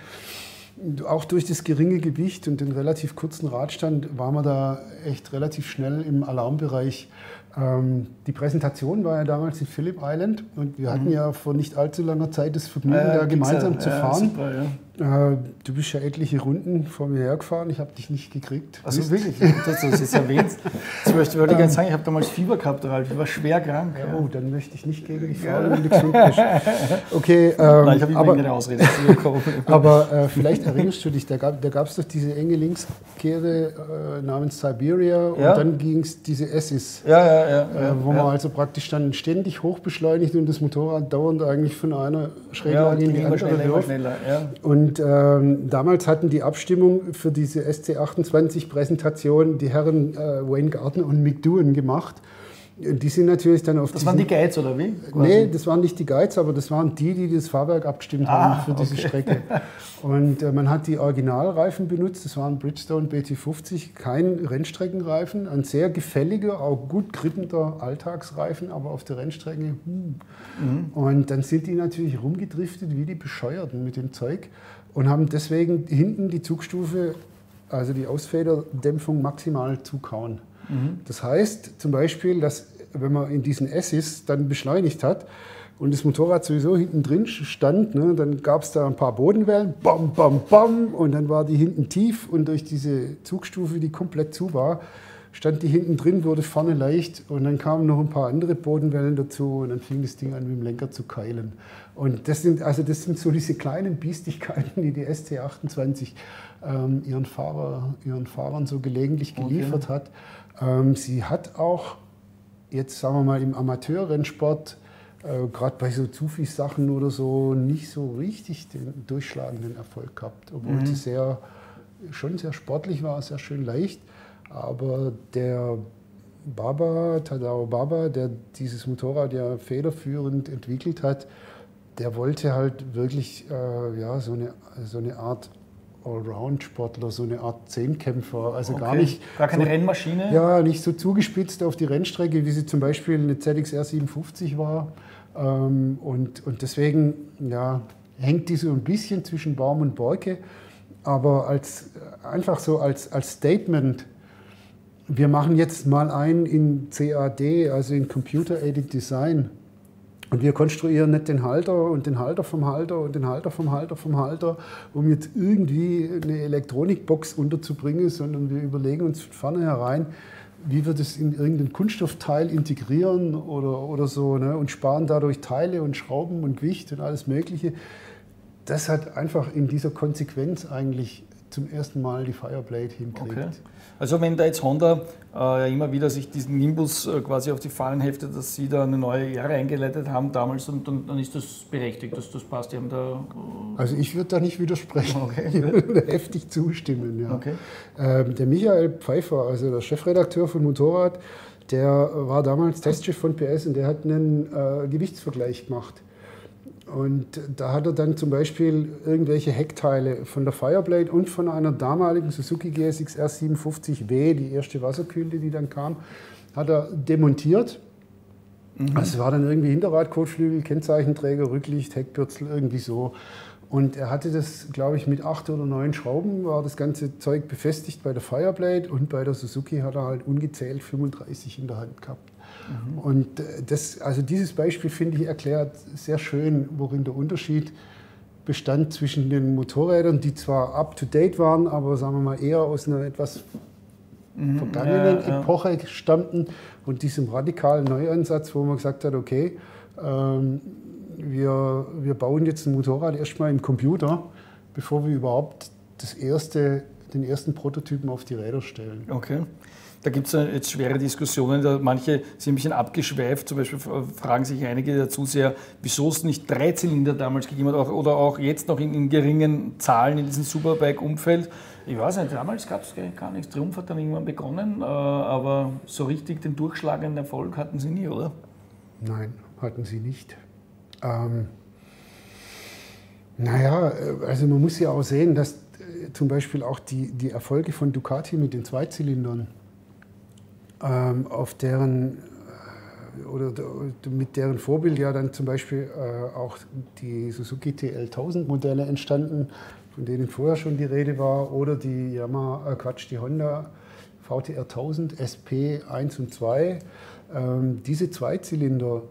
auch durch das geringe Gewicht und den relativ kurzen Radstand waren wir da echt relativ schnell im Alarmbereich. Ähm, die Präsentation war ja damals in Phillip Island und wir hatten mhm. ja vor nicht allzu langer Zeit das Vergnügen, äh, da gemeinsam ja, zu fahren. Super, ja. Äh, du bist ja etliche Runden vor mir hergefahren, ich habe dich nicht gekriegt. Also wirklich, dass du das jetzt erwähnst. (laughs) Ich möchte ich gerne sagen, ich habe damals Fieber gehabt, Ralf. ich war schwer krank. Ja, oh, dann möchte ich nicht gegen dich fahren, wenn du gesund bist. (laughs) Okay, ähm, Nein, ich habe aber, eine Ausrede. (laughs) aber äh, vielleicht erinnerst du dich, da gab es doch diese enge Linkskehre äh, namens Siberia und dann ging es diese Essis. Ja, ja, ja, äh, wo man also praktisch dann ständig hochbeschleunigt und das Motorrad dauernd eigentlich von einer Schräglage in die andere schneller, wirft. Schneller, und ähm, damals hatten die Abstimmung für diese SC28-Präsentation die Herren äh, Wayne Gardner und Mick Doohan gemacht. Die sind natürlich dann auf Das waren die Guides oder wie? Quasi? Nee, das waren nicht die Guides, aber das waren die, die das Fahrwerk abgestimmt ah, haben für diese okay. Strecke. (laughs) Und äh, man hat die Originalreifen benutzt, das waren Bridgestone BT50, kein Rennstreckenreifen, ein sehr gefälliger, auch gut grippender Alltagsreifen, aber auf der Rennstrecke. Hm. Mhm. Und dann sind die natürlich rumgedriftet wie die Bescheuerten mit dem Zeug und haben deswegen hinten die Zugstufe, also die Ausfederdämpfung maximal zukauen. Mhm. Das heißt zum Beispiel, dass wenn man in diesen Assis dann beschleunigt hat und das Motorrad sowieso hinten drin stand, ne, dann gab es da ein paar Bodenwellen, bam, bam, bam, und dann war die hinten tief und durch diese Zugstufe, die komplett zu war, stand die hinten drin, wurde vorne leicht und dann kamen noch ein paar andere Bodenwellen dazu und dann fing das Ding an, mit dem Lenker zu keilen. Und das sind, also das sind so diese kleinen Biestigkeiten, die die ST28 ähm, ihren, Fahrer, ihren Fahrern so gelegentlich geliefert okay. hat. Ähm, sie hat auch jetzt, sagen wir mal, im Amateurrennsport, äh, gerade bei so Zufis-Sachen oder so, nicht so richtig den durchschlagenden Erfolg gehabt, obwohl mhm. sie sehr, schon sehr sportlich war, sehr schön leicht. Aber der Baba, Tadao Baba, der dieses Motorrad ja federführend entwickelt hat, der wollte halt wirklich äh, ja, so, eine, so eine Art Allround-Sportler, so eine Art Zehnkämpfer. Also okay. gar nicht. Gar keine so, Rennmaschine? Ja, nicht so zugespitzt auf die Rennstrecke, wie sie zum Beispiel eine ZXR 57 war. Ähm, und, und deswegen ja, hängt die so ein bisschen zwischen Baum und Borke. Aber als, einfach so als, als Statement, wir machen jetzt mal ein in CAD, also in Computer Aided Design. Und wir konstruieren nicht den Halter und den Halter vom Halter und den Halter vom Halter vom Halter, um jetzt irgendwie eine Elektronikbox unterzubringen, sondern wir überlegen uns von vorne herein, wie wir das in irgendein Kunststoffteil integrieren oder, oder so ne, und sparen dadurch Teile und Schrauben und Gewicht und alles Mögliche. Das hat einfach in dieser Konsequenz eigentlich zum ersten Mal die Fireblade hinkriegt. Okay. Also wenn da jetzt Honda äh, immer wieder sich diesen Nimbus äh, quasi auf die Fahnen heftet, dass sie da eine neue Ära eingeleitet haben damals, und, dann, dann ist das berechtigt, dass das passt. Die haben da, äh also ich würde da nicht widersprechen. Okay. Ich würde heftig zustimmen. Ja. Okay. Ähm, der Michael Pfeiffer, also der Chefredakteur von Motorrad, der war damals Testchef von PS und der hat einen äh, Gewichtsvergleich gemacht. Und da hat er dann zum Beispiel irgendwelche Heckteile von der Fireblade und von einer damaligen Suzuki GSX R 57W, die erste Wasserkühlte, die dann kam, hat er demontiert. Mhm. Also es war dann irgendwie Hinterradkotflügel, Kennzeichenträger, Rücklicht, Heckbürzel, irgendwie so. Und er hatte das, glaube ich, mit acht oder neun Schrauben war das ganze Zeug befestigt bei der Fireblade und bei der Suzuki hat er halt ungezählt 35 in der Hand gehabt. Mhm. Und äh, das, also dieses Beispiel, finde ich, erklärt sehr schön, worin der Unterschied bestand zwischen den Motorrädern, die zwar up-to-date waren, aber sagen wir mal eher aus einer etwas mhm. vergangenen ja, ja. Epoche stammten und diesem radikalen Neuansatz, wo man gesagt hat, okay, ähm, wir, wir bauen jetzt ein Motorrad erstmal im Computer, bevor wir überhaupt das erste, den ersten Prototypen auf die Räder stellen. Okay. Da gibt es jetzt schwere Diskussionen, manche sind ein bisschen abgeschweift. Zum Beispiel fragen sich einige der Zuseher, wieso es nicht drei Zylinder damals gegeben hat oder auch jetzt noch in, in geringen Zahlen in diesem Superbike-Umfeld. Ich weiß nicht, damals gab es gar nichts. Triumph hat dann irgendwann begonnen, äh, aber so richtig den durchschlagenden Erfolg hatten sie nie, oder? Nein, hatten sie nicht. Ähm, naja, äh, also man muss ja auch sehen, dass äh, zum Beispiel auch die, die Erfolge von Ducati mit den Zweizylindern ähm, auf deren äh, oder mit deren Vorbild ja dann zum Beispiel äh, auch die Suzuki TL1000 Modelle entstanden, von denen vorher schon die Rede war, oder die Yamaha, äh, Quatsch, die Honda VTR 1000 SP 1 und 2. Ähm, diese Zweizylinder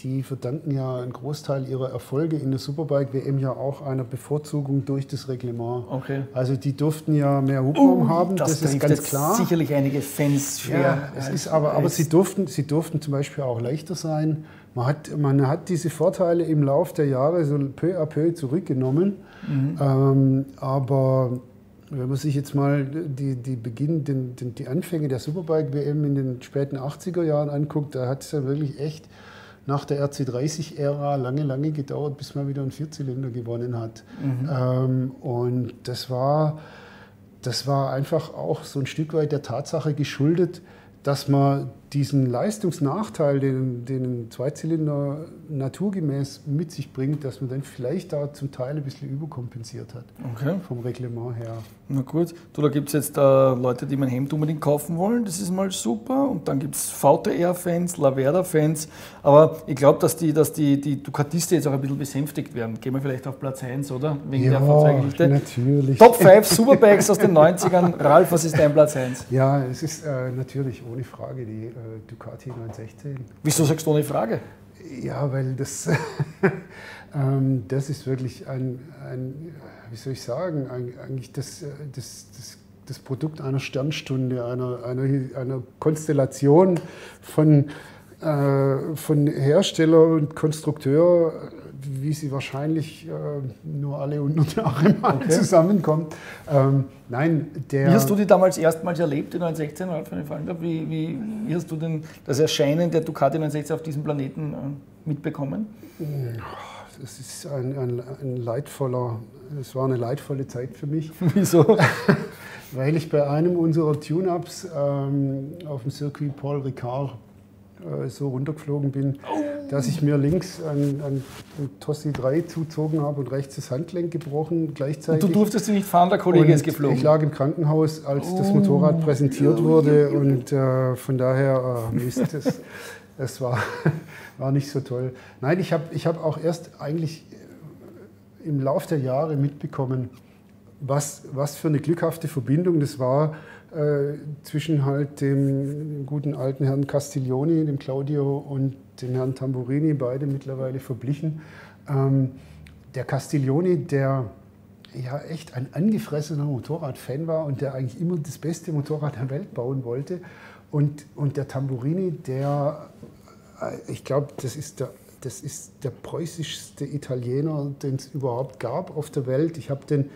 die verdanken ja einen Großteil ihrer Erfolge in der Superbike-WM ja auch einer Bevorzugung durch das Reglement. Okay. Also die durften ja mehr Hubraum uh, haben, das, das ist ganz klar. sicherlich einige Fans schwer. Ja, es ist aber, aber sie, durften, sie durften zum Beispiel auch leichter sein. Man hat, man hat diese Vorteile im Laufe der Jahre so peu à peu zurückgenommen. Mhm. Ähm, aber wenn man sich jetzt mal die, die Beginn, den, den, die Anfänge der Superbike-WM in den späten 80er Jahren anguckt, da hat es ja wirklich echt nach der RC30-Ära lange, lange gedauert, bis man wieder einen Vierzylinder gewonnen hat. Mhm. Ähm, und das war, das war einfach auch so ein Stück weit der Tatsache geschuldet, dass man diesen Leistungsnachteil, den, den ein Zweizylinder naturgemäß mit sich bringt, dass man dann vielleicht da zum Teil ein bisschen überkompensiert hat. Okay. Vom Reglement her. Na gut, du, da gibt es jetzt äh, Leute, die mein Hemd unbedingt kaufen wollen, das ist mal super. Und dann gibt es VTR-Fans, Laverda-Fans. Aber ich glaube, dass die, dass die, die Ducatisten jetzt auch ein bisschen besänftigt werden. Gehen wir vielleicht auf Platz 1, oder? Wegen ja, der Fahrzeuggeschichte. natürlich. Top 5 Superbikes aus den 90ern. Ralf, was ist dein Platz 1? Ja, es ist äh, natürlich ohne Frage die äh, Ducati 916. Wieso sagst du ohne Frage? Ja, weil das, (laughs) ähm, das ist wirklich ein, ein, wie soll ich sagen, eigentlich das, das, das, das Produkt einer Sternstunde, einer, einer, einer Konstellation von, äh, von Hersteller und Konstrukteur, wie sie wahrscheinlich äh, nur alle 100 Jahre mal okay. zusammenkommt. Ähm, nein, der wie hast du die damals erstmals erlebt, die 916, wie, wie, wie hast du denn das Erscheinen der Ducati 916 auf diesem Planeten äh, mitbekommen? Das ist ein, ein, ein leidvoller, es war eine leidvolle Zeit für mich. (laughs) Wieso? (laughs) Weil ich bei einem unserer Tune-Ups ähm, auf dem Circuit Paul Ricard äh, so runtergeflogen bin, oh. dass ich mir links ein, ein, ein Tossi 3 zuzogen habe und rechts das Handgelenk gebrochen gleichzeitig. Und du durftest nicht fahren, der Kollege und ist geflogen. Ich lag im Krankenhaus, als oh. das Motorrad präsentiert wurde und äh, von daher, äh, Mist, das, das war, (laughs) war nicht so toll. Nein, ich habe ich hab auch erst eigentlich im Laufe der Jahre mitbekommen, was, was für eine glückhafte Verbindung das war äh, zwischen halt dem guten alten Herrn Castiglioni, dem Claudio und dem Herrn Tamburini, beide mittlerweile verblichen. Ähm, der Castiglioni, der ja echt ein angefressener Motorradfan war und der eigentlich immer das beste Motorrad der Welt bauen wollte. Und, und der Tamburini, der, äh, ich glaube, das ist der das ist der preußischste Italiener, den es überhaupt gab auf der Welt. Ich habe den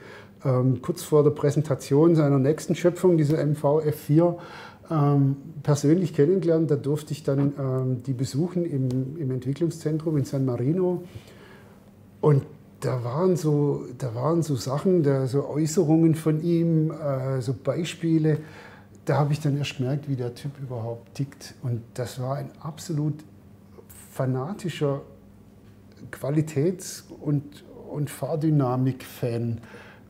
ähm, kurz vor der Präsentation seiner nächsten Schöpfung, dieser MV F4, ähm, persönlich kennengelernt. Da durfte ich dann ähm, die besuchen im, im Entwicklungszentrum in San Marino. Und da waren so, da waren so Sachen, da, so Äußerungen von ihm, äh, so Beispiele. Da habe ich dann erst gemerkt, wie der Typ überhaupt tickt. Und das war ein absolut fanatischer Qualitäts- und, und Fahrdynamik-Fan.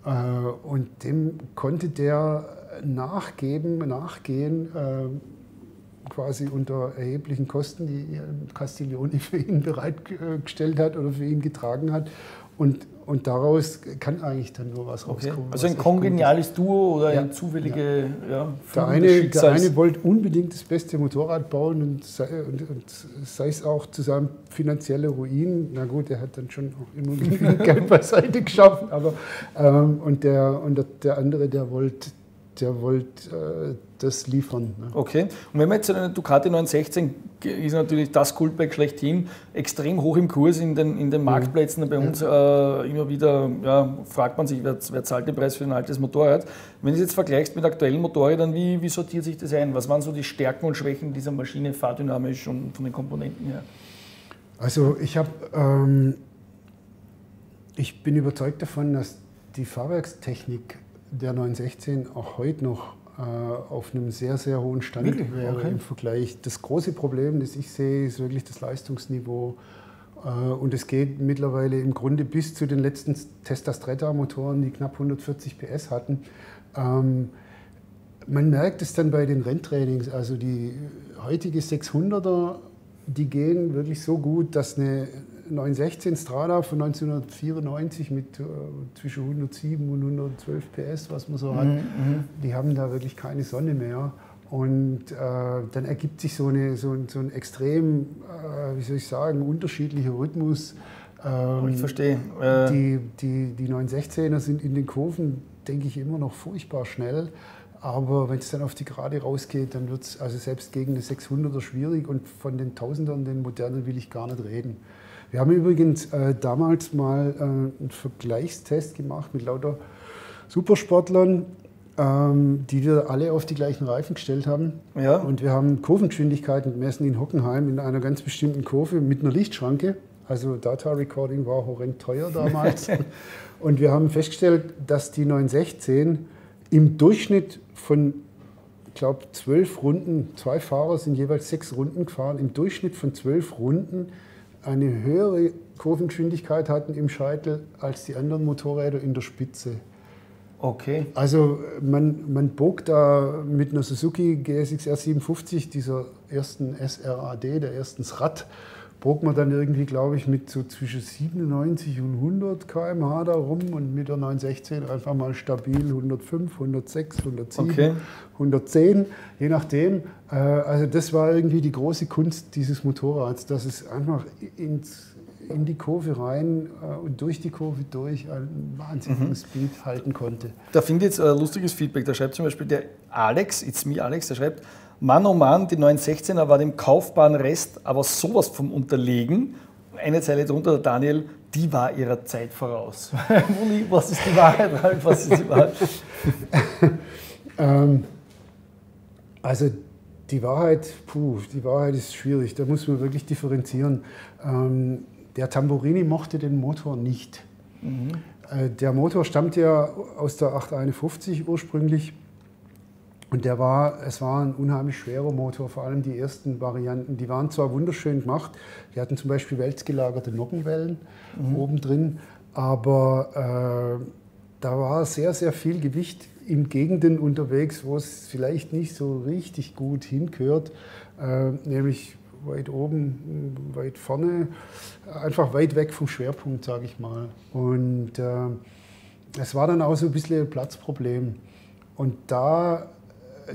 Äh, und dem konnte der nachgeben, nachgehen, äh, quasi unter erheblichen Kosten, die Castiglioni (laughs) für ihn bereitgestellt hat oder für ihn getragen hat. Und, und daraus kann eigentlich dann nur was okay. rauskommen. Also ein kongeniales Duo oder ja. eine zufällige. Ja. Ja, der, eine, der eine wollte unbedingt das beste Motorrad bauen und sei, und, und sei es auch zu seinem finanziellen Ruin. Na gut, er hat dann schon auch immer genügend (laughs) Geld beiseite geschaffen. Aber, ähm, und der, und der andere, der wollte der wollte äh, das liefern. Ne? Okay. Und wenn man jetzt eine Ducati 916 ist natürlich das Kultbike schlechthin, extrem hoch im Kurs in den, in den Marktplätzen. Bei uns äh, immer wieder ja, fragt man sich, wer, wer, zahlt den Preis für ein altes Motorrad? Wenn du es jetzt vergleichst mit aktuellen Motorrädern, wie, wie sortiert sich das ein? Was waren so die Stärken und Schwächen dieser Maschine fahrdynamisch und von den Komponenten her? Also ich habe, ähm, ich bin überzeugt davon, dass die Fahrwerkstechnik der 916 auch heute noch äh, auf einem sehr, sehr hohen Stand wirklich? wäre okay. im Vergleich. Das große Problem, das ich sehe, ist wirklich das Leistungsniveau. Äh, und es geht mittlerweile im Grunde bis zu den letzten Tesla Stretta-Motoren, die knapp 140 PS hatten. Ähm, man merkt es dann bei den Renntrainings, also die heutige 600er, die gehen wirklich so gut, dass eine 916 Strada von 1994 mit äh, zwischen 107 und 112 PS, was man so hat, mhm, mhm, die haben da wirklich keine Sonne mehr. Und äh, dann ergibt sich so, eine, so, ein, so ein extrem, äh, wie soll ich sagen, unterschiedlicher Rhythmus. Ähm, ich verstehe. Äh die, die, die 916er sind in den Kurven, denke ich, immer noch furchtbar schnell. Aber wenn es dann auf die Gerade rausgeht, dann wird es also selbst gegen eine 600er schwierig und von den Tausendern, den modernen, will ich gar nicht reden. Wir haben übrigens äh, damals mal äh, einen Vergleichstest gemacht mit lauter Supersportlern, ähm, die wir alle auf die gleichen Reifen gestellt haben. Ja. Und wir haben Kurvengeschwindigkeiten gemessen in Hockenheim in einer ganz bestimmten Kurve mit einer Lichtschranke. Also Data Recording war horrend teuer damals. (laughs) und wir haben festgestellt, dass die 916 im Durchschnitt von, ich glaube, zwölf Runden, zwei Fahrer sind jeweils sechs Runden gefahren, im Durchschnitt von zwölf Runden eine höhere Kurvengeschwindigkeit hatten im Scheitel als die anderen Motorräder in der Spitze. Okay. Also man, man bog da mit einer Suzuki GSX-R 750, dieser ersten SRAD, der ersten SRAD, bog man dann irgendwie, glaube ich, mit so zwischen 97 und 100 km/h da rum und mit der 916 einfach mal stabil 105, 106, 107, okay. 110, je nachdem. Äh, also das war irgendwie die große Kunst dieses Motorrads, dass es einfach ins in die Kurve rein äh, und durch die Kurve durch einen wahnsinnigen mhm. Speed halten konnte. Da finde ich jetzt ein lustiges Feedback. Da schreibt zum Beispiel der Alex, it's me Alex, der schreibt, Mann oh Mann, die 916er war dem kaufbaren Rest aber sowas vom Unterlegen. Eine Zeile drunter, der Daniel, die war ihrer Zeit voraus. (laughs) was ist die Wahrheit, Was ist die Wahrheit? (laughs) ähm, also die Wahrheit, puh, die Wahrheit ist schwierig. Da muss man wirklich differenzieren. Ähm, der Tamburini mochte den Motor nicht. Mhm. Äh, der Motor stammt ja aus der 851 ursprünglich und der war, es war ein unheimlich schwerer Motor, vor allem die ersten Varianten. Die waren zwar wunderschön gemacht, die hatten zum Beispiel wälzgelagerte Nockenwellen mhm. oben drin, aber äh, da war sehr, sehr viel Gewicht in Gegenden unterwegs, wo es vielleicht nicht so richtig gut hingehört, äh, nämlich weit oben, weit vorne, einfach weit weg vom Schwerpunkt, sage ich mal. Und äh, es war dann auch so ein bisschen ein Platzproblem. Und da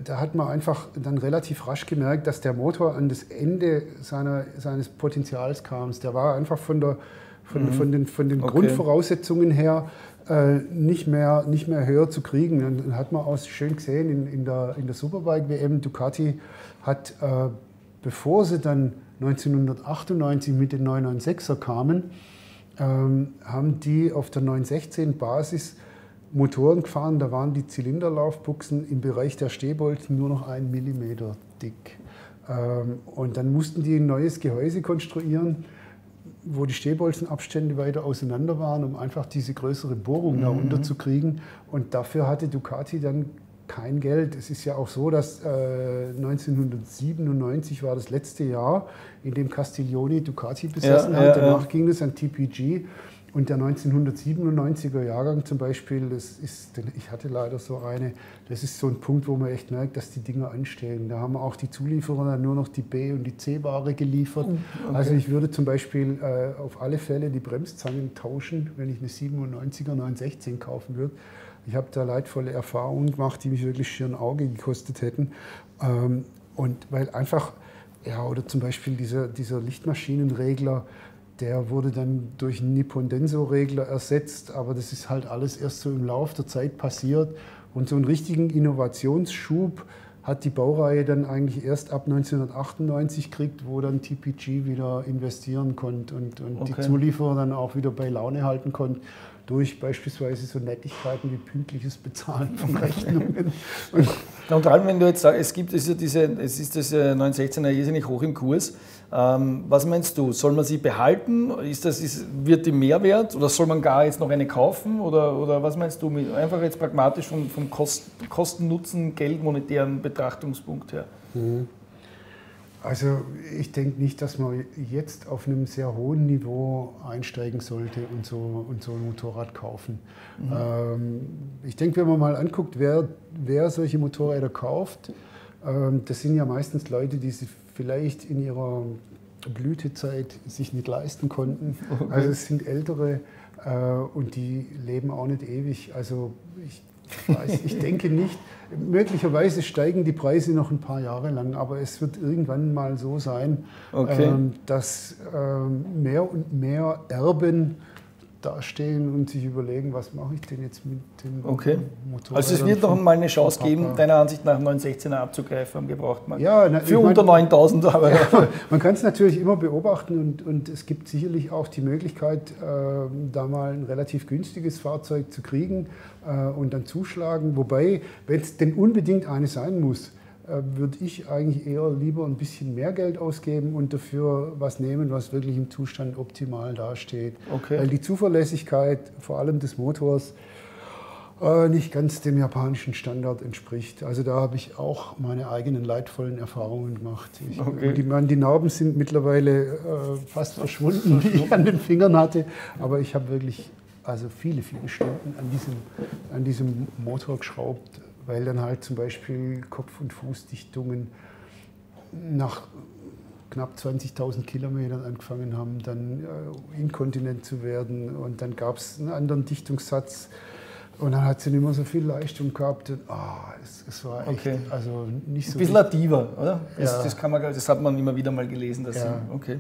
da hat man einfach dann relativ rasch gemerkt, dass der Motor an das Ende seiner, seines Potenzials kam. Der war einfach von, der, von, mhm. von den, von den okay. Grundvoraussetzungen her äh, nicht, mehr, nicht mehr höher zu kriegen. Und dann hat man auch schön gesehen in, in der, in der Superbike-WM, Ducati hat, äh, bevor sie dann 1998 mit den 996er kamen, ähm, haben die auf der 916 Basis Motoren gefahren, da waren die Zylinderlaufbuchsen im Bereich der Stehbolzen nur noch ein Millimeter dick. Ähm, und dann mussten die ein neues Gehäuse konstruieren, wo die Stehbolzenabstände weiter auseinander waren, um einfach diese größere Bohrung mhm. da unterzukriegen. Und dafür hatte Ducati dann kein Geld. Es ist ja auch so, dass äh, 1997 war das letzte Jahr, in dem Castiglioni Ducati besessen ja, hat. Danach ja. ging es an TPG. Und der 1997er Jahrgang zum Beispiel, das ist, ich hatte leider so eine, das ist so ein Punkt, wo man echt merkt, dass die Dinger anstehen. Da haben auch die Zulieferer dann nur noch die B- und die C-Ware geliefert. Oh, okay. Also ich würde zum Beispiel äh, auf alle Fälle die Bremszangen tauschen, wenn ich eine 97er 916 kaufen würde. Ich habe da leidvolle Erfahrungen gemacht, die mich wirklich schier ein Auge gekostet hätten. Ähm, und weil einfach, ja, oder zum Beispiel dieser, dieser Lichtmaschinenregler, der wurde dann durch einen Nippon-Denso-Regler ersetzt, aber das ist halt alles erst so im Laufe der Zeit passiert. Und so einen richtigen Innovationsschub hat die Baureihe dann eigentlich erst ab 1998 gekriegt, wo dann TPG wieder investieren konnte und, und okay. die Zulieferer dann auch wieder bei Laune halten konnten durch beispielsweise so Nettigkeiten wie pünktliches Bezahlen von (laughs) Rechnungen. und, und vor allem, wenn du jetzt sagst, es gibt es, ja diese, es ist das 916er irrsinnig hoch im Kurs, ähm, was meinst du? Soll man sie behalten? Ist das, ist, wird die Mehrwert oder soll man gar jetzt noch eine kaufen? Oder, oder was meinst du? Einfach jetzt pragmatisch vom, vom Kosten-Nutzen, geldmonetären Betrachtungspunkt her. Mhm. Also ich denke nicht, dass man jetzt auf einem sehr hohen Niveau einsteigen sollte und so, und so ein Motorrad kaufen. Mhm. Ähm, ich denke, wenn man mal anguckt, wer, wer solche Motorräder kauft, ähm, das sind ja meistens Leute, die sie vielleicht in ihrer Blütezeit sich nicht leisten konnten. (laughs) Okay. Also es sind ältere äh, und die leben auch nicht ewig. Also ich, weiß, ich denke nicht, möglicherweise steigen die Preise noch ein paar Jahre lang, aber es wird irgendwann mal so sein, okay. ähm, dass ähm, mehr und mehr Erben dastehen und sich überlegen, was mache ich denn jetzt mit dem okay. Motorrad. Also es wird noch mal eine Chance geben, deiner Ansicht nach 916er abzugreifen am Gebrauchtmarkt. Ja, na, für unter 9000. Aber (laughs) ja, man kann es natürlich immer beobachten und, und es gibt sicherlich auch die Möglichkeit, äh, da mal ein relativ günstiges Fahrzeug zu kriegen äh, und dann zuschlagen. Wobei, wenn es denn unbedingt eine sein muss, würde ich eigentlich eher lieber ein bisschen mehr Geld ausgeben und dafür was nehmen, was wirklich im Zustand optimal dasteht. Okay. Weil die Zuverlässigkeit, vor allem des Motors, äh, nicht ganz dem japanischen Standard entspricht. Also da habe ich auch meine eigenen leidvollen Erfahrungen gemacht. Ich, okay. die, die, Narben sind mittlerweile äh, fast verschwunden, die ich an den Fingern hatte, aber ich habe wirklich also viele, viele Stunden an diesem, an diesem Motor geschraubt weil dann halt zum Beispiel Kopf- und Fußdichtungen nach knapp 20.000 Kilometern angefangen haben, dann äh, inkontinent zu werden. Und dann gab es einen anderen Dichtungssatz und dann hat sie nicht mehr so viel Leistung gehabt. Und, oh, es, es war echt, okay. also nicht so. Ein bisschen diva, oder? Das, ja. das, kann man, das hat man immer wieder mal gelesen. Dass ja. sie, okay.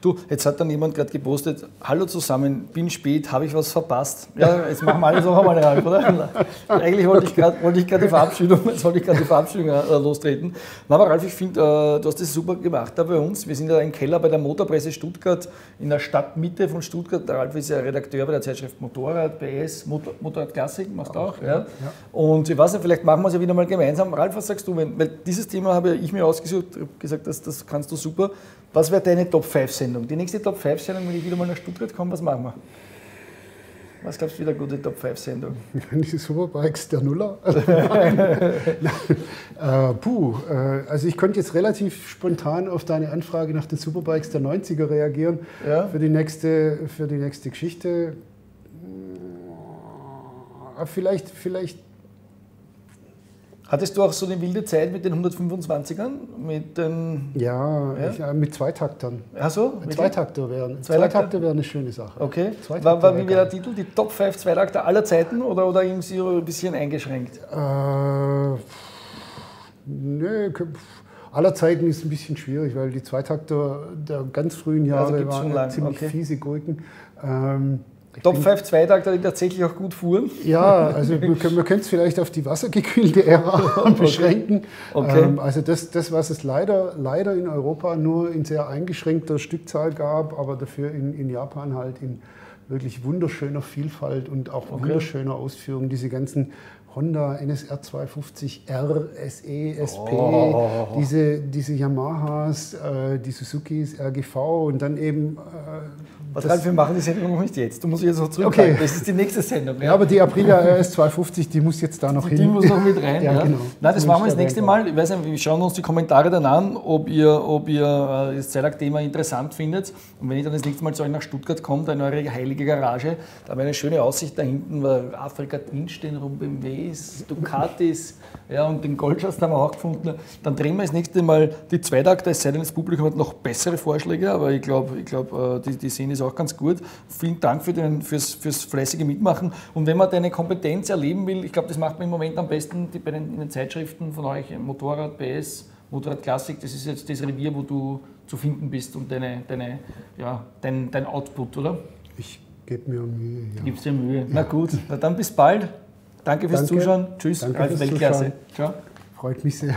Du, jetzt hat dann jemand gerade gepostet: Hallo zusammen, bin spät, habe ich was verpasst? Ja, jetzt machen wir alles noch einmal halb, oder? (laughs) Eigentlich wollte ich gerade wollte die Verabschiedung, jetzt wollte ich gerade die Verabschiedung äh, lostreten. Na, aber Ralf, ich finde, äh, du hast das super gemacht da bei uns. Wir sind ja im Keller bei der Motorpresse Stuttgart in der Stadtmitte von Stuttgart. Der Ralf ist ja Redakteur bei der Zeitschrift Motorrad, BS, Motor, Motorradklasse Klassik, machst du auch. auch ja. ja. Und ich weiß nicht, vielleicht machen wir es ja wieder mal gemeinsam. Ralf, was sagst du? Wenn, weil dieses Thema habe ich mir ausgesucht, gesagt, das, das kannst du super. Was wäre deine Top-5-Sendung? Die nächste Top-5-Sendung, wenn ich wieder mal nach Stuttgart komme, was machen wir? Was glaubst du wieder gute Top 5 Sendung? (laughs) Die Superbikes der Nuller. (laughs) äh, puh, äh, also ich konnte jetzt relativ spontan auf deine Anfrage nach den Superbikes der 90er reagieren. Ja? Für, die nächste, für die nächste Geschichte vielleicht, vielleicht. Hattest du auch so eine wilde Zeit mit den 125ern? Mit den, ja, ja? Ich, äh, mit Zweitaktern. Ach so? Zweitakter wären, Zweitakter wären eine schöne Sache. Okay. War, war, wie wäre der Titel? Die Top 5 Zweitakter aller Zeiten oder, oder irgendwie ein bisschen eingeschränkt? Äh, nee, aller Zeiten ist ein bisschen schwierig, weil die Zweitakter der ganz frühen Jahre also waren ziemlich okay. fiese Gurken. Ähm, Top 5 Zweitakter, die tatsächlich auch gut fuhren? Ja, also wir können, wir können es vielleicht auf die wassergekühlte Ära (laughs) (laughs) beschränken. Okay. Ähm, also das, das, was es leider, leider in Europa nur in sehr eingeschränkter Stückzahl gab, aber dafür in, in Japan halt in wirklich wunderschöner Vielfalt und auch okay. wunderschöner Ausführung, diese ganzen Honda NSR 250R, SE, SP, oh. diese, diese Yamahas, äh, die Suzukis, RGV und dann eben äh, was das, wir machen die Sendung noch nicht jetzt. Du musst jetzt noch zurück. Okay. Das ist die nächste Sendung. Ja, ja aber die Aprilia RS 250, die muss jetzt da noch die hin. Die muss noch mit rein. ja, ja, genau. Nein, das machen wir das nächste Mal. Ich weiß nicht, wir schauen uns die Kommentare dann an, ob ihr, ob ihr äh, das Zeilag-Thema interessant findet. Und wenn ich dann das nächste Mal zu euch nach Stuttgart komme, in eure heilige Garage, da haben wir eine schöne Aussicht da hinten, weil Afrika stehen, rum BMWs, Ducatis ja, und den Goldschatz haben wir auch gefunden. Dann drehen wir das nächste Mal die Zweitakter, es sei denn, das Publikum hat noch bessere Vorschläge, aber ich glaube, ich glaub, äh, die, die sehen es auch ganz gut. Vielen Dank für den, fürs, fürs fleißige Mitmachen. Und wenn man deine Kompetenz erleben will, ich glaube, das macht man im Moment am besten die, bei den, den Zeitschriften von euch, Motorrad, PS, Motorrad Klassik, das ist jetzt das Revier, wo du zu finden bist und deine, deine, ja, dein, dein Output, oder? Ich gebe mir Mühe. Ja. Gibst dir Mühe. Ja. Na gut, na dann bis bald. Danke fürs Danke. Zuschauen. Tschüss, Danke Ralf Weltklasse. Ciao. Freut mich sehr.